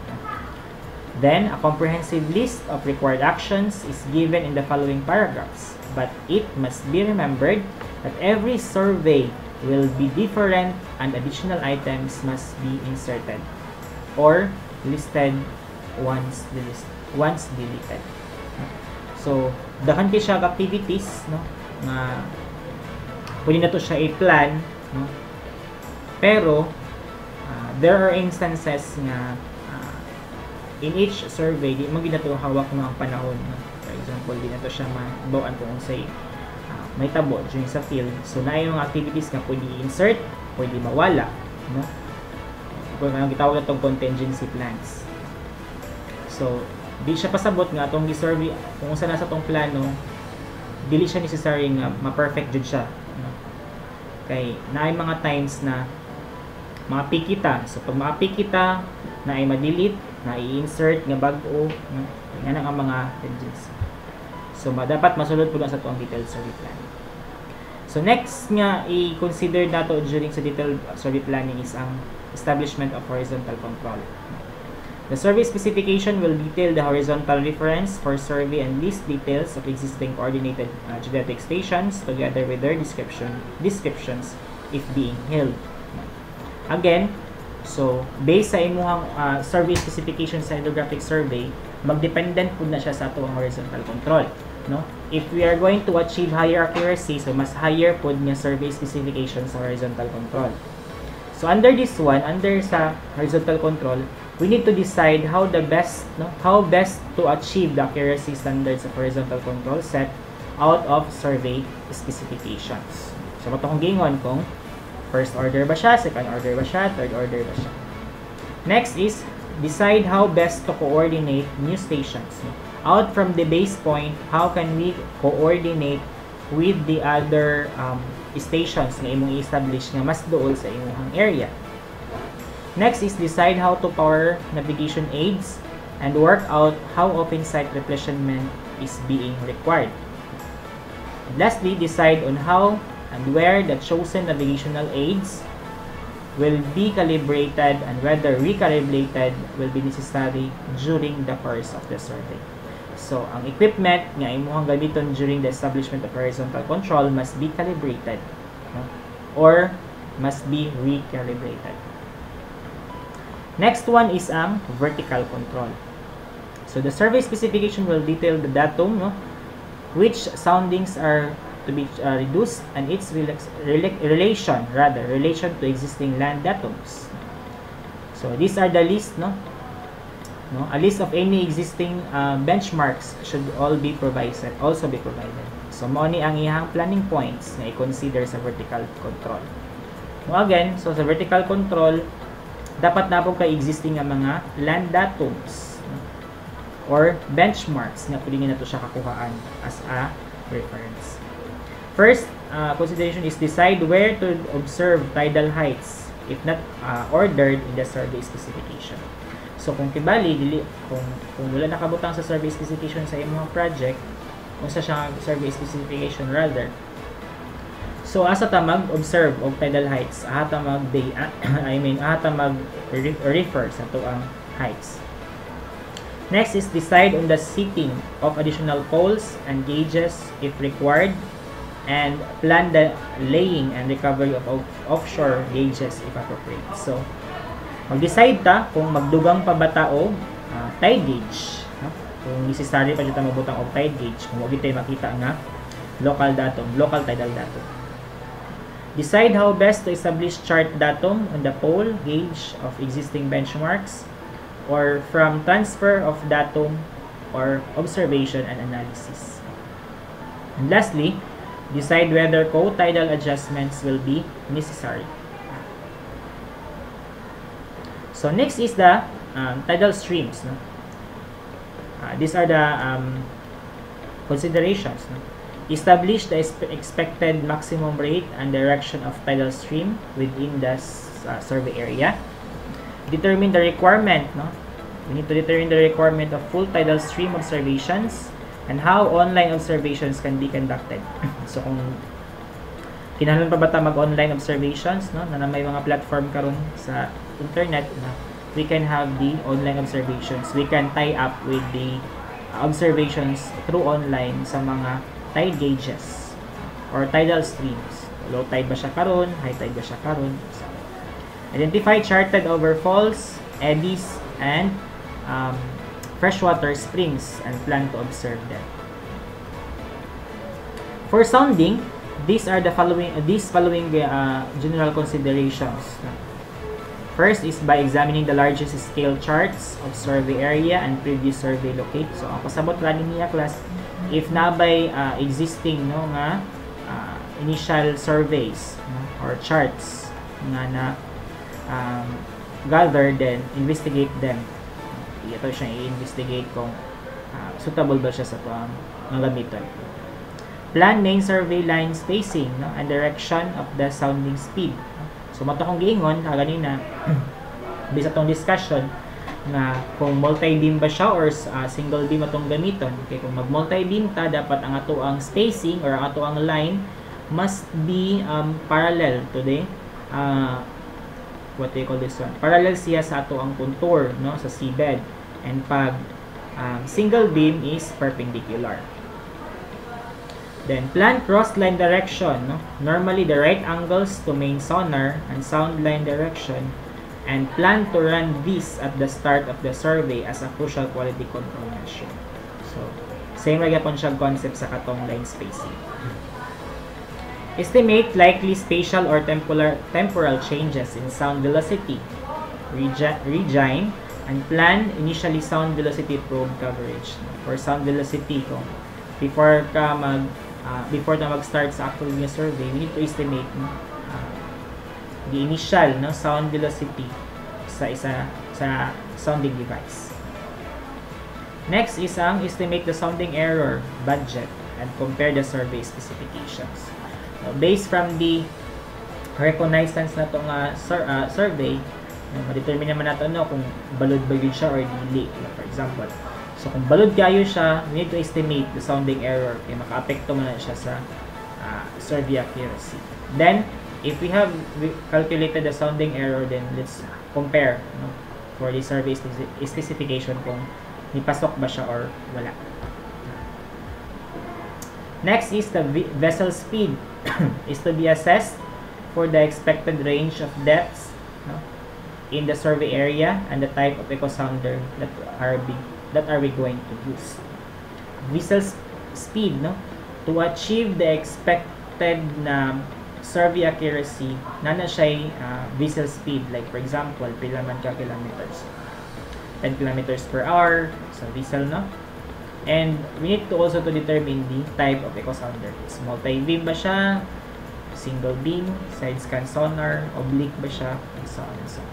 Then, a comprehensive list of required actions is given in the following paragraphs, but it must be remembered that every survey will be different and additional items must be inserted or listed once delist, once deleted. So, dahan kay siya activities no nga pwede na to siya i-plan no pero uh, there are instances nga in each survey, di mo ginato hawak mo ang panahon. No? For example, di na to siya mabawaan kung say uh, may tabo during sa field. So, na yung activities nga pwede insert, pwede mawala. No? Ano gitawag itong contingency plans. So, di siya pasabot nga itong survey kung usa na sa itong plano, dili siya necessary nga ma-perfect jud siya. No? Kay, naay mga times na mga pikita. So, pag pikita, na ay ma-delete, na i-insert nga bag-o no? yan ang mga edges so dapat masulod lang sa tuang detailed survey planning so next nga i-consider nato during sa detailed survey planning is ang establishment of horizontal control The survey specification will detail the horizontal reference for survey and list details of existing coordinated uh, geodetic stations together with their description descriptions if being held. Again, So, based sa imuhang uh, survey specification sa hydrographic survey, magdependent po na siya sa ang horizontal control. No? If we are going to achieve higher accuracy, so mas higher po niya survey specification sa horizontal control. So, under this one, under sa horizontal control, we need to decide how the best, no, how best to achieve the accuracy standards of horizontal control set out of survey specifications. So, matong gingon kung First order ba siya? Second order ba siya? Third order ba siya? Next is, decide how best to coordinate new stations. Out from the base point, how can we coordinate with the other um, stations na imong i-establish nga mas dool sa imong area. Next is decide how to power navigation aids and work out how open site replenishment is being required. And lastly, decide on how and where the chosen navigational aids will be calibrated and whether recalibrated will be necessary during the course of the survey. So, ang equipment nga imuhang gamiton during the establishment of horizontal control must be calibrated no? or must be recalibrated. Next one is ang vertical control. So, the survey specification will detail the datum, no? which soundings are to be uh, reduced and its rela relation rather relation to existing land datums so these are the list no no? A list of any existing uh, benchmarks should all be provided also be provided. So mo ni ang iyang planning points na i-consider sa vertical control. No again so sa vertical control dapat na po kay existing nga mga land datums or benchmarks nga pwede na to siya kakuhaan as a reference. First uh, consideration is decide where to observe tidal heights if not uh, ordered in the survey specification. So kung kibali dili kung kung wala nakabutang sa survey specification sa imong project, kung sa siya survey specification rather. So asa ta mag-observe og tidal heights, aha ta mag day I mean aha ta mag refer sa to ang heights. Next is decide on the seating of additional poles and gauges if required and plan the laying and recovery of offshore gauges if appropriate. So, mag-decide ta kung magdugang pa ba ta og uh, tide gauge. No? Kung necessary pa dito mabutang og tide gauge, kung wag tayo makita nga local datum, local tidal datum. Decide how best to establish chart datum on the pole gauge of existing benchmarks or from transfer of datum or observation and analysis. And lastly, decide whether co-tidal adjustments will be necessary. So next is the um, tidal streams. No? Uh, these are the um, considerations. No? Establish the expected maximum rate and direction of tidal stream within the uh, survey area. Determine the requirement. No? We need to determine the requirement of full tidal stream observations and how online observations can be conducted. so kung kinahanglan pa ba ta mag-online observations no na, may mga platform karon sa internet na we can have the online observations. We can tie up with the observations through online sa mga tide gauges or tidal streams. Low tide ba siya karon, high tide ba siya karon. Identify charted overfalls, eddies, and um, freshwater springs and plan to observe them. For sounding, these are the following these following uh, general considerations. First is by examining the largest scale charts of survey area and previous survey locate. So, ang pasabot lagi niya class if na by uh, existing no nga uh, initial surveys no, or charts nga na um, gather then investigate them ito siya i-investigate kung uh, suitable ba siya sa pang mga gamiton. Plan main survey line spacing no, and direction of the sounding speed. So, mato kong giingon, ha, ganina, bisa tong discussion, na kung multi-beam ba siya or uh, single beam atong gamiton. Okay, kung mag multi-beam ta, dapat ang ato ang spacing or ang ato ang line must be um, parallel to the uh, what do you call this one? Parallel siya sa ato ang contour no sa seabed. And pag um, single beam is perpendicular. Then plan cross line direction. No? Normally the right angles to main sonar and sound line direction and plan to run this at the start of the survey as a crucial quality control measure. So, same lagi po siya concept sa katong line spacing. Estimate likely spatial or temporal, temporal changes in sound velocity, regime, and plan initially sound velocity probe coverage. For sound velocity, kung before ka mag uh, before na mag-start sa actual yung survey, we need to estimate uh, the initial no sound velocity sa isa sa sounding device. Next is ang estimate the sounding error budget and compare the survey specifications. Uh, based from the reconnaissance na itong uh, survey, uh, ma-determine naman natin no, kung balod ba yun siya or dili. For example, so kung balod kayo siya, we need to estimate the sounding error kaya maka-apekto man siya sa uh, survey accuracy. Then, if we have calculated the sounding error, then let's compare no, for the survey specification kung nipasok ba siya or wala. Next is the vessel speed is to be assessed for the expected range of depths no, in the survey area and the type of echo sounder that are be, that are we going to use. Vessel speed no to achieve the expected na survey accuracy na na siya uh, vessel speed like for example pila man ka kilometers 10 kilometers per hour sa vessel no And we need to also to determine the type of echo sounder. Is multi-beam ba siya? Single beam? Side scan sonar? Oblique ba siya? And so on and so on.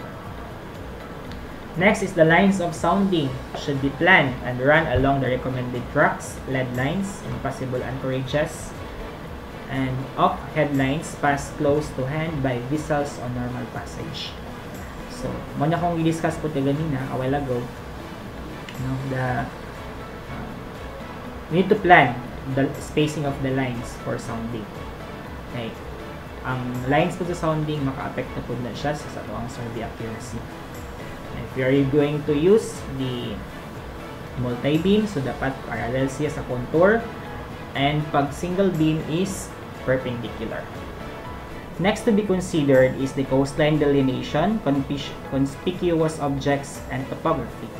Next is the lines of sounding should be planned and run along the recommended tracks, lead lines, and possible anchorages. and off headlines pass close to hand by vessels on normal passage. So, mo na kong i-discuss po ito ganina a while ago. No, the uh, we need to plan the spacing of the lines for sounding. Okay. Ang lines po sa sounding maka-apekto po na siya sa sa ang survey accuracy. You are going to use the multi-beam, so dapat parallel siya sa contour. And pag single beam is perpendicular. Next to be considered is the coastline delineation, conspicuous objects, and topography.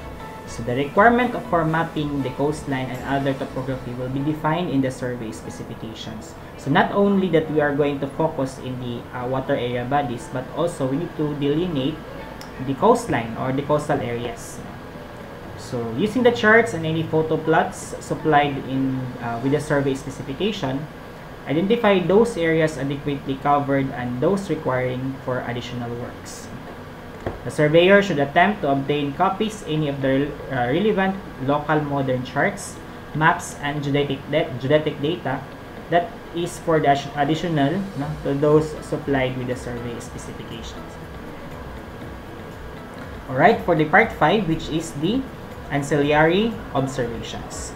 So the requirement of for mapping the coastline and other topography will be defined in the survey specifications. So not only that we are going to focus in the uh, water area bodies, but also we need to delineate the coastline or the coastal areas. So, using the charts and any photo plots supplied in uh, with the survey specification, identify those areas adequately covered and those requiring for additional works. The surveyor should attempt to obtain copies any of the uh, relevant local modern charts, maps, and geodetic, geodetic data that is for the additional no, to those supplied with the survey specifications. Alright, for the part 5, which is the ancillary observations.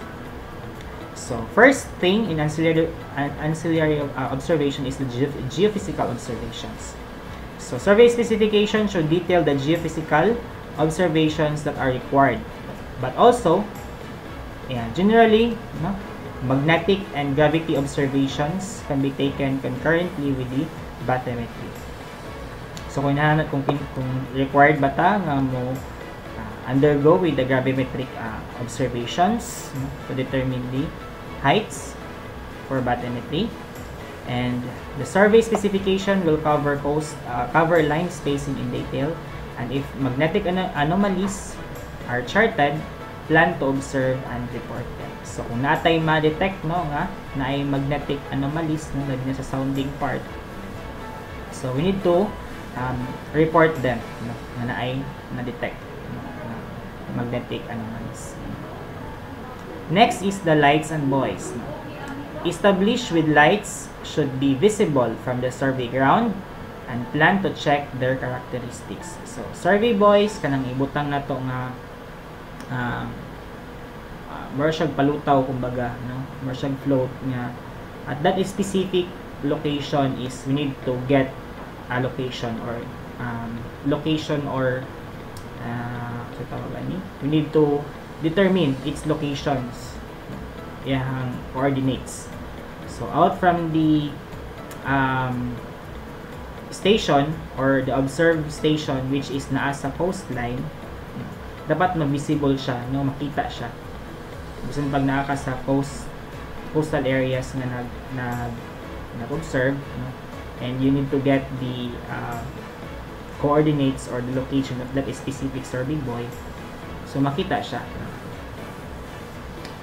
So, first thing in ancillary, uh, ancillary uh, observation is the ge geophysical observations. So, survey specification should detail the geophysical observations that are required. But also, yeah, generally, no, magnetic and gravity observations can be taken concurrently with the bathymetry. So, kung, kung, kung required ba ta nga mo undergo with the gravimetric uh, observations to determine the heights for bathymetry. And the survey specification will cover coast, uh, cover line spacing in detail. And if magnetic an anomalies are charted, plan to observe and report them. So kung natay ma-detect no nga na ay magnetic anomalies no lagi sa sounding part. So we need to um, report them no, na ay na-detect magnetic anomalies. Next is the lights and buoys. Established with lights should be visible from the survey ground and plan to check their characteristics. So, survey buoys, kanang ibutang na to nga uh, uh, more palutaw, kumbaga, no? more float nga. At that specific location is we need to get a location or um, location or uh, tawagan ni? We need to determine its locations. Yang coordinates. So out from the um, station or the observed station which is naa sa coastline dapat ma-visible siya no? Makita siya. Bisan pag naa ka sa coast coastal areas nga nag nag nag-observe no? And you need to get the uh, coordinates or the location of that specific survey buoy. So, makita siya.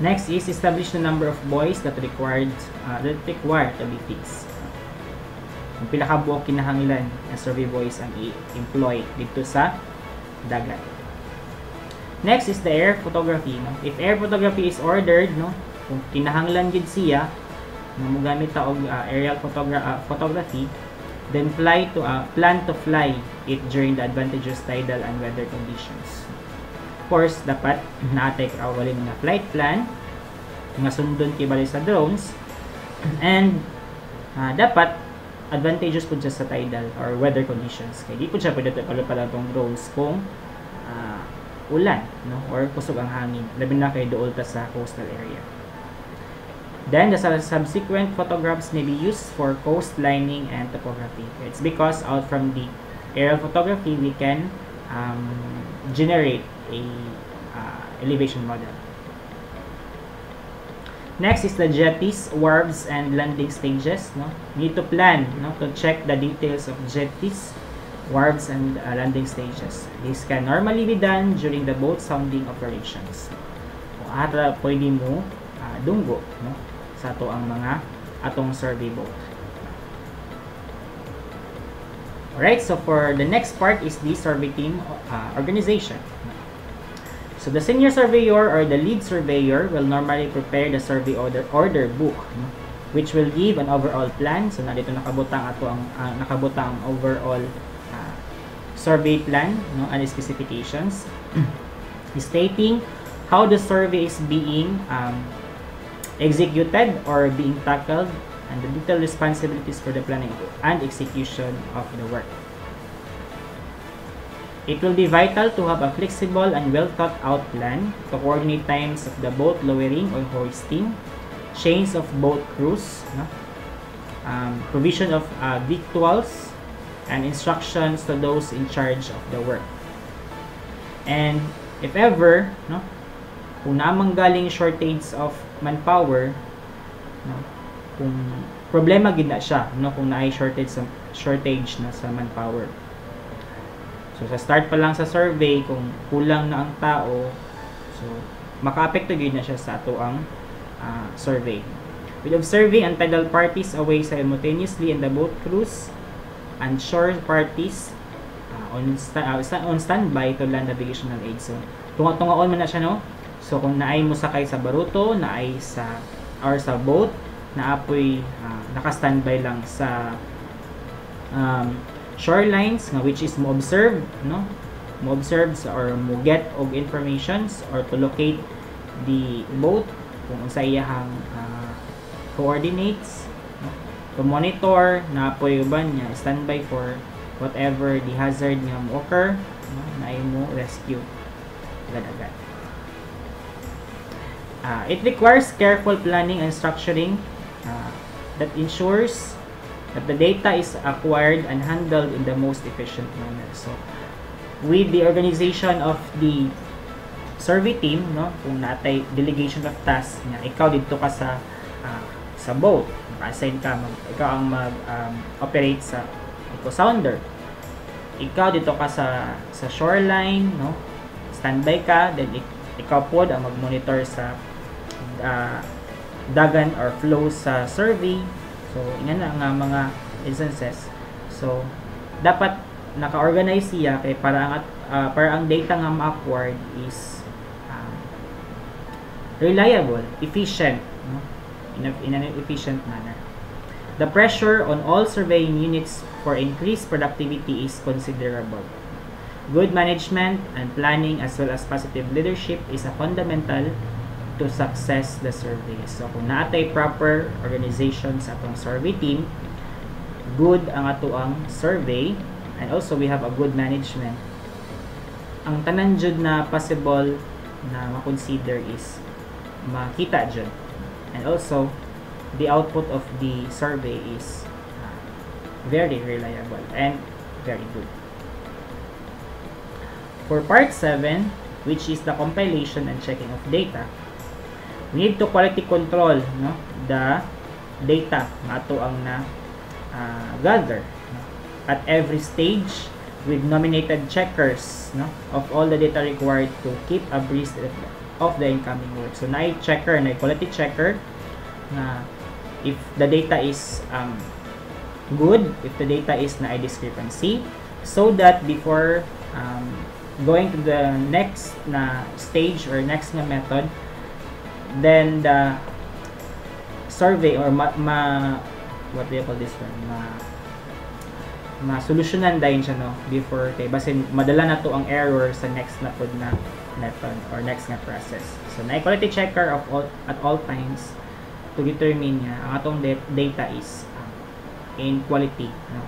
Next is establish the number of buoys that required uh, that require to be fixed. Kung pila ka buok kinahanglan na survey buoys ang i-employ dito sa dagat. Next is the air photography. No? If air photography is ordered, no, kung kinahanglan gid siya, na mo gamit ta og uh, aerial photogra uh, photography, then fly to uh, plan to fly it during the advantageous tidal and weather conditions. Of course, dapat natin awalin nga flight plan nga sundon kay bali sa drones and uh, dapat advantageous po sa tidal or weather conditions. Kaya di po siya pwede pala pala itong drones kung uh, ulan no? or kusog ang hangin. Labi na kay dool ta sa coastal area. Then, the subsequent photographs may be used for coastlining and topography. It's because out from the aerial photography, we can um, generate a uh, elevation model. Next is the jetties, wharves, and landing stages. No? need to plan no? to check the details of jetties, wharves, and uh, landing stages. This can normally be done during the boat sounding operations. Kung ara pwede mo uh, dunggo no? Sa ato ang mga atong survey boat. Alright, so for the next part is the survey team uh, organization. So the senior surveyor or the lead surveyor will normally prepare the survey order, order book. No? which will give an overall plan. So narito nakabutang ato ang uh, nakabutang ang overall uh, survey plan no and specifications stating how the survey is being um, executed or being tackled and the detailed responsibilities for the planning and execution of the work. It will be vital to have a flexible and well thought out plan to coordinate times of the boat lowering or hoisting, chains of boat crews, no? um, provision of uh, victuals, and instructions to those in charge of the work. And if ever, no, kung namang galing shortage of manpower, no, kung problema gid na siya, no, kung naay shortage sa shortage na sa manpower. So, sa start pa lang sa survey, kung kulang na ang tao, so, maka-apekto yun na siya sa ato ang uh, survey. With observing and tidal parties away simultaneously in the boat cruise and shore parties uh, on, sta uh, on standby to land navigational aid. So, tunga-tungaon man na siya, no? So, kung naay mo sakay sa baruto, naay sa or sa boat, naapoy uh, naka-standby lang sa um, shorelines nga which is mo observe no mo observe or mo get og informations or to locate the boat kung unsa iyahang uh, coordinates no? to monitor na po uban niya standby for whatever the hazard nga mo occur no? na mo rescue agad-agad uh, it requires careful planning and structuring uh, that ensures that the data is acquired and handled in the most efficient manner. So, with the organization of the survey team, no, kung natay delegation of tasks nga ikaw dito ka sa uh, sa boat, assign ka, mag, ikaw ang mag um, operate sa eco sounder. Ikaw dito ka sa sa shoreline, no? Standby ka, then ik, ikaw pod ang mag-monitor sa uh, dagan or flow sa survey So, yan na nga mga instances. So, dapat naka-organize siya kay para ang uh, para ang data nga ma-acquired is um, reliable, efficient, no? in, a, in an efficient manner. The pressure on all surveying units for increased productivity is considerable. Good management and planning as well as positive leadership is a fundamental to success the survey. So, kung naatay proper organization sa atong survey team, good ang ato ang survey, and also we have a good management, ang tanan jud na possible na ma-consider is makita jud. And also, the output of the survey is uh, very reliable and very good. For part 7, which is the compilation and checking of data, we need to quality control no? The data ato ang na uh, gather no? at every stage with nominated checkers no? Of all the data required to keep abreast of the incoming work. So na checker na quality checker na if the data is um, good if the data is na discrepancy so that before um, going to the next na stage or next na method then the survey or ma, ma what do you call this one? Ma ma-solusyonan dahil siya no? Before kay basin madala na to ang error sa next na pod na method or next na process. So na quality checker of all at all times to determine niya ang atong data is uh, in quality no?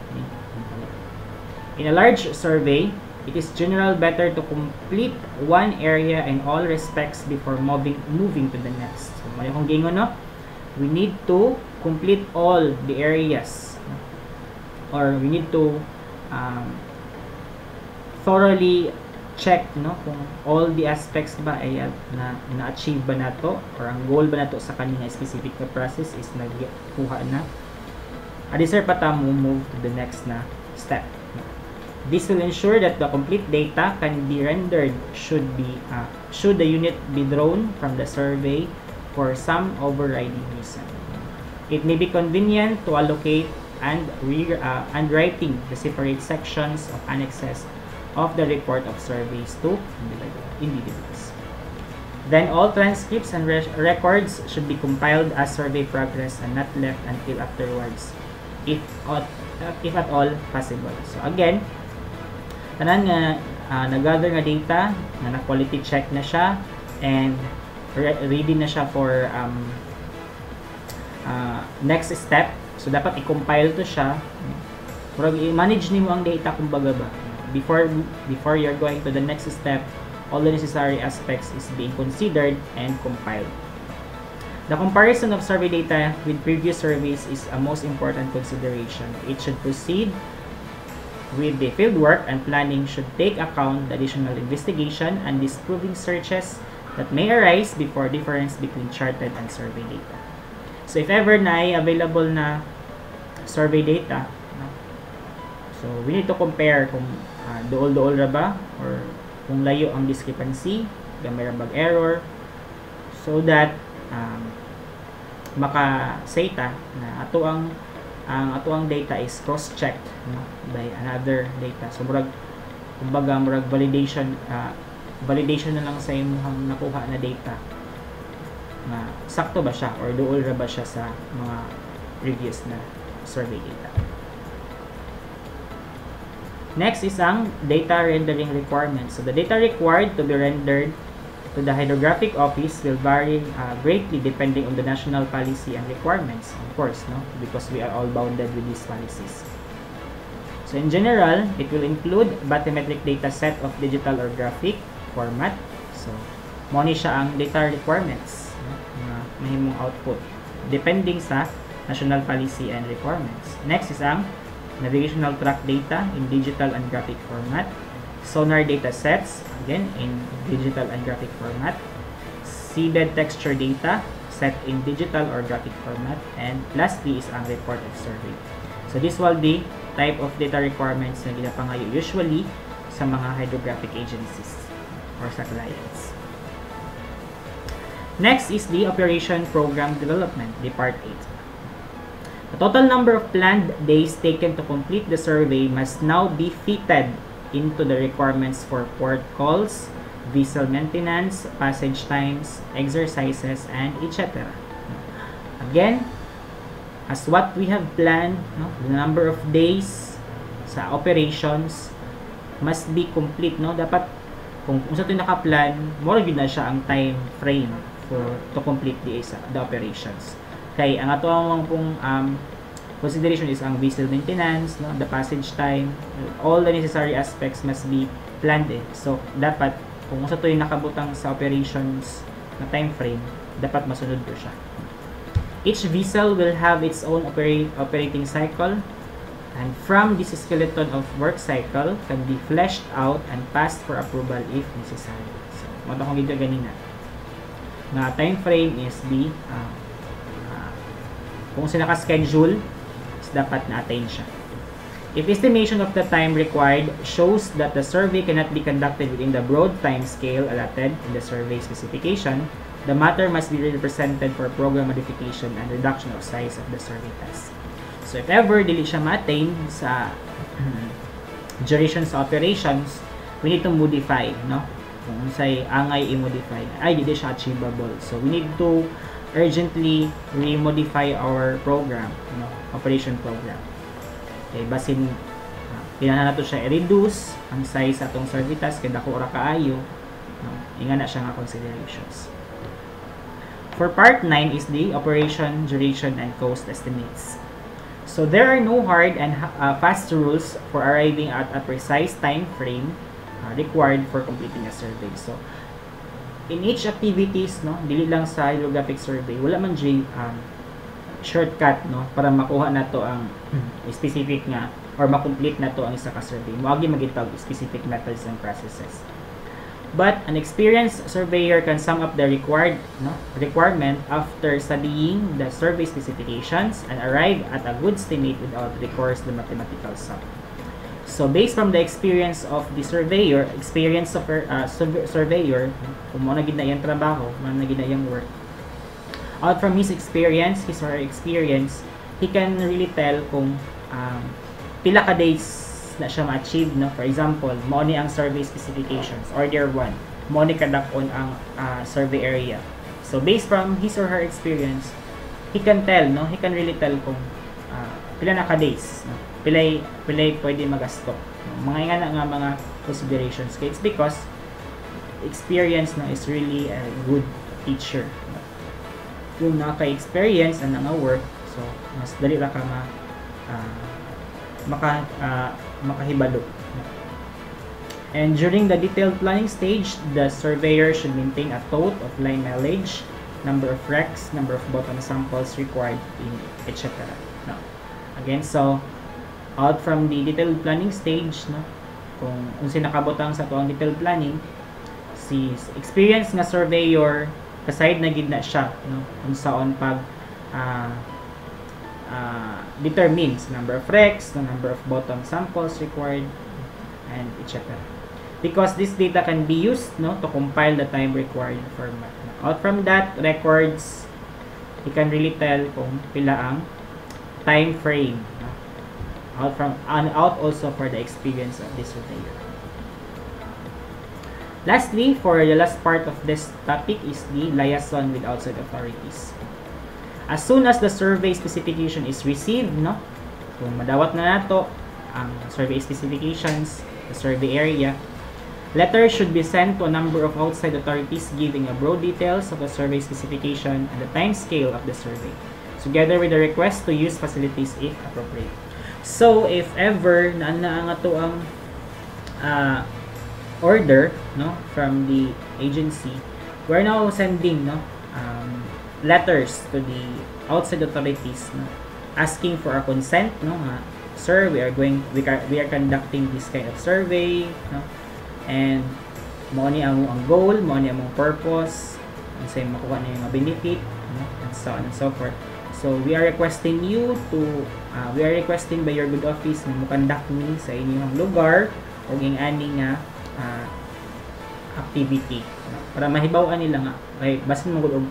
In a large survey It is general better to complete one area in all respects before moving moving to the next. So, mali kong gingon, no? We need to complete all the areas. Or we need to um, thoroughly check no kung all the aspects ba ay uh, na na-achieve ba nato or ang goal ba nato sa kanina specific na process is nagkuha na. Adi sir pa ta move to the next na step. This will ensure that the complete data can be rendered should be uh, should the unit be drawn from the survey for some overriding reason. It may be convenient to allocate and, re uh, and writing the separate sections of annexes of the report of surveys to individuals. Then all transcripts and re- records should be compiled as survey progress and not left until afterwards if if at all possible. So again, tanan nga uh, nag-gather nga data nga na quality check na siya and re- ready na siya for um, uh, next step. So dapat i-compile to siya. Pero i-manage nimo ang data kumbaga ba. Before before you're going to the next step, all the necessary aspects is being considered and compiled. The comparison of survey data with previous surveys is a most important consideration. It should proceed with the fieldwork and planning should take account the additional investigation and disproving searches that may arise before difference between charted and survey data. So if ever na available na survey data, so we need to compare kung uh, dool-dool ra ba or kung layo ang discrepancy, gamay bag error, so that um, maka-say ta na ato ang ang ato ang data is cross-checked no, by another data. So murag kumbaga murag validation uh, validation na lang sa imong nakuha na data na sakto ba siya or duol ra ba siya sa mga previous na survey data. Next is ang data rendering requirements. So the data required to be rendered to the hydrographic office will vary uh, greatly depending on the national policy and requirements, of course, no? because we are all bounded with these policies. So in general, it will include bathymetric data set of digital or graphic format. So, mo ni siya ang data requirements no? na mahimong output depending sa national policy and requirements. Next is ang navigational track data in digital and graphic format, sonar data sets, again in digital and graphic format, seabed texture data set in digital or graphic format, and lastly is ang of survey. So this will be type of data requirements na ginapangayo usually sa mga hydrographic agencies or sa clients. Next is the Operation Program Development, the Part 8. The total number of planned days taken to complete the survey must now be fitted into the requirements for port calls, vessel maintenance, passage times, exercises, and etc. Again, as what we have planned, no, the number of days sa operations must be complete. No? Dapat, kung, kung sa ito naka-plan, more yun na siya ang time frame for to complete the, the operations. Kay ang ato ang pong um, consideration is ang vessel maintenance, no, the passage time, all the necessary aspects must be planned eh. So dapat kung sa to yung nakabutang sa operations na time frame, dapat masunod ko siya. Each vessel will have its own operate, operating cycle and from this skeleton of work cycle can be fleshed out and passed for approval if necessary. So, mo kong gito ganina. Na time frame is the uh, kung sila ka-schedule, dapat na-attain siya. If estimation of the time required shows that the survey cannot be conducted within the broad time scale allotted in the survey specification, the matter must be represented for program modification and reduction of size of the survey task. So if ever dili siya ma-attain sa duration sa operations, we need to modify, no? Kung say angay i-modify, ay di siya achievable. So we need to urgently remodify our program, no? Operation program. Okay, basin uh, kailangan nato siya i-reduce ang size atong servitas kay dako ra kaayo. No? Inga na siya nga considerations. For part 9 is the operation, duration, and cost estimates. So there are no hard and uh, fast rules for arriving at a precise time frame uh, required for completing a survey. So in each activities, no, dili lang sa hydrographic survey, wala man jay um, shortcut no para makuha nato ang specific nga or makomplete na to ang isa ka survey. Moagi magitag specific methods and processes. But an experienced surveyor can sum up the required no, requirement after studying the survey specifications and arrive at a good estimate without recourse to mathematical sum. So based from the experience of the surveyor, experience of uh, surveyor, kung mo na gid na iyang trabaho, mo na gid na iyang work. Out from his experience, his or her experience, he can really tell kung um, pila ka days na siya ma-achieve, no? For example, mo ni ang survey specifications, order 1. mo ni kadakon ang ah, survey area. So based from his or her experience, he can tell, no? He can really tell kung ah, pila na ka days, no? Pilay pilay pwede magasto. No? Mga nga nga mga considerations kay it's because experience no is really a good teacher. No? Kung naka-experience and nga-work, so mas dali ra ka ma ah, maka ah, makahibalo. And during the detailed planning stage, the surveyor should maintain a total of line mileage, number of recs, number of bottom samples required etc. No. Again, so out from the detailed planning stage, no, kung unsa nakabutang sa tuang detailed planning, si experience nga surveyor kaside na gid na siya, no, unsaon pag ah ah, determines number of recs, the number of bottom samples required, and etc because this data can be used no to compile the time required for math. Out from that records, you can really tell kung pila ang time frame. No? Out from and out also for the experience of this surveyor. Lastly, for the last part of this topic is the liaison with outside authorities. As soon as the survey specification is received, no, kung madawat na nato ang survey specifications, the survey area, Letter should be sent to a number of outside authorities giving a broad details of the survey specification and the time scale of the survey, together with a request to use facilities if appropriate. So, if ever na na nga to ang uh, order no from the agency, we're now sending no um, letters to the outside authorities no asking for a consent no nga, sir we are going we are, we are conducting this kind of survey no and mo ni ang ang goal mo ni ang purpose ang say makuha na yung benefit no? and so on and so forth so we are requesting you to uh, we are requesting by your good office na mo conduct ni sa inyong lugar o ing ani nga uh, activity no? para mahibaw-an nila nga ay basin mo og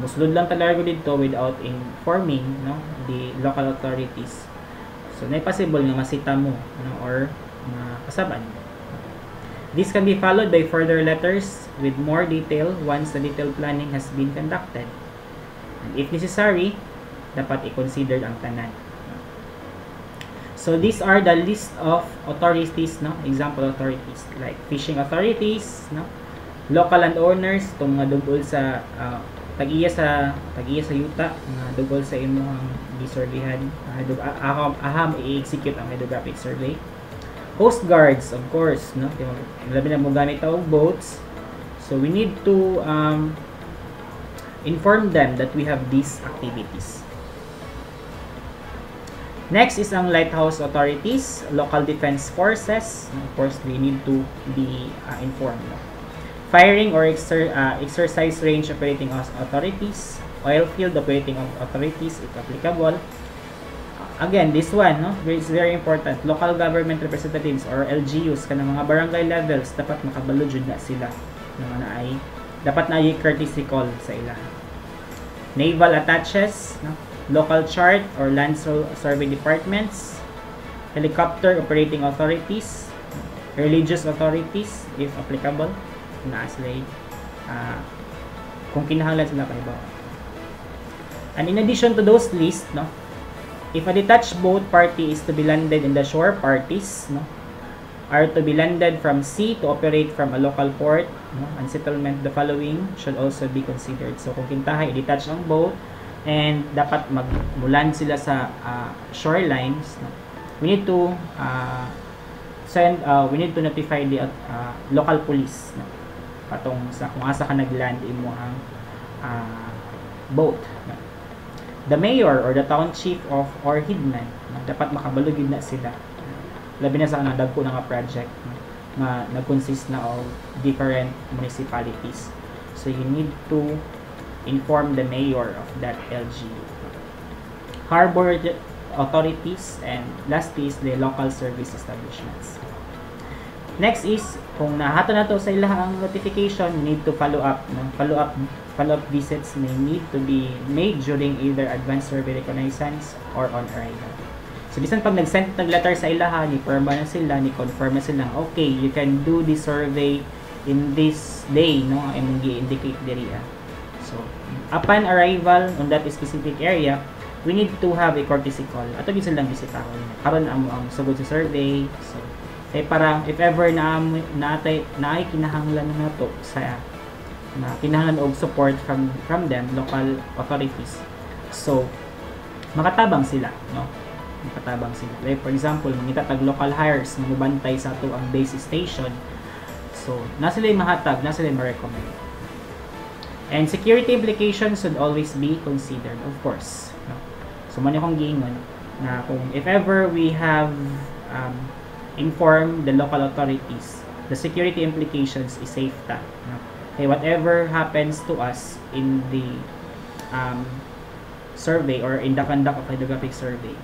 musulod lang talaga ko dito without informing no the local authorities so na possible nga masita mo no or makasaban mo This can be followed by further letters with more detail once the detailed planning has been conducted. And if necessary, dapat i-consider ang tanan. So these are the list of authorities, no? Example authorities like fishing authorities, no? Local landowners tong nga dugol sa uh, tag-iya sa tag-iya sa yuta nga dugol sa imong gisurveyhan uh, aham aham i-execute ang hydrographic survey Coast Guards, of course, no? Labi na mo gamit og boats. So we need to um, inform them that we have these activities. Next is ang lighthouse authorities, local defense forces. Of course, we need to be uh, informed. Firing or exer uh, exercise range operating authorities, oil field operating authorities if applicable, again, this one, no, is very important. Local government representatives or LGUs kanang mga barangay levels dapat makabalo jud na sila nga na ay dapat na ay courtesy call sa ila. Naval attaches, no, local chart or land survey departments, helicopter operating authorities, religious authorities if applicable na sila uh, kung kinahanglan sila kahibaw. And in addition to those lists, no, If a detached boat party is to be landed in the shore parties, no, are to be landed from sea to operate from a local port, no, and settlement, the following should also be considered. So, kung kintahay, i-detach ang boat, and dapat magmulan sila sa uh, shorelines, no, we need to uh, send, uh, we need to notify the uh, local police, no, patong sa kung asa ka nagland imo ang uh, boat. No the mayor or the town chief of or hidman dapat makabalugid na sila. Labi na sa kanang dagko nga project nga nag-consist na of different municipalities. So you need to inform the mayor of that LGU harbor authorities and lastly is the local service establishments next is kung nahato na to sa ilang notification need to follow up no? follow up follow-up visits may need to be made during either advanced survey reconnaissance or on arrival. So, bisan pag nag-send ng letter sa ilaha, ni perma na sila, ni confirm na sila, okay, you can do the survey in this day no I'm gi-indicate diri ah. So upon arrival on that specific area, we need to have a courtesy call. Ato gyud silang bisitahon. Karon ang ang sugod sa survey. So eh parang if ever na natay naay kinahanglan na nato sa na kinahanglan og support from from them local authorities. So makatabang sila, no? Makatabang sila. Like for example, mangita tag local hires nga mubantay sa ato ang base station. So, na sila mahatag, na sila ma-recommend. And security implications should always be considered, of course. No? So, man akong giingon na kung if ever we have um, informed the local authorities, the security implications is safe ta. No? Okay, whatever happens to us in the um, survey or in the conduct of hydrographic survey,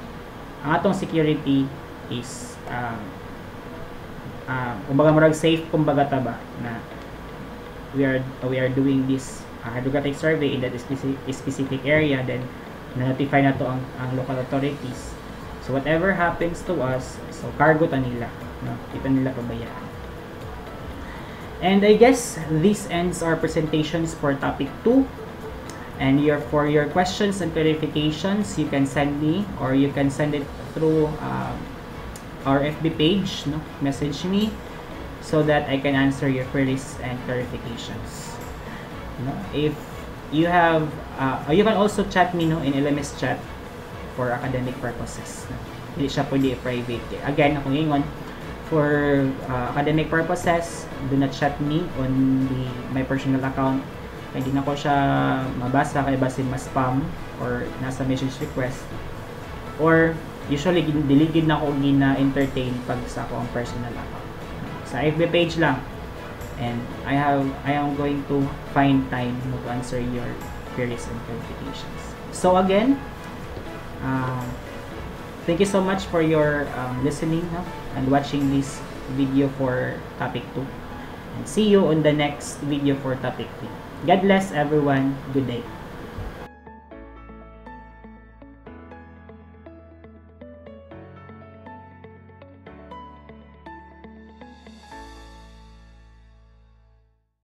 ang atong security is um, uh, kumbaga murag safe kumbaga ta ba na we are we are doing this uh, hydrographic survey in that specific, specific area then na-notify na to ang, ang local authorities so whatever happens to us so cargo ta nila no kita nila pabayaan and I guess this ends our presentations for topic 2 and your for your questions and clarifications you can send me or you can send it through um, our FB page, no? message me so that I can answer your queries and clarifications. No? If you have, uh, you can also chat me no, in LMS chat for academic purposes. No? Hindi siya pwede private. Again, ako ngayon, for uh, academic purposes, do not chat me on the my personal account. Hindi na ko siya mabasa kay basin mas spam or nasa message request. Or usually diligid na ako gina-entertain pag sa ako ang personal account. Sa FB page lang. And I have I am going to find time to answer your queries and clarifications. So again, uh, thank you so much for your um, listening no? and watching this video for topic 2. And see you on the next video for topic 3. God bless everyone. Good day.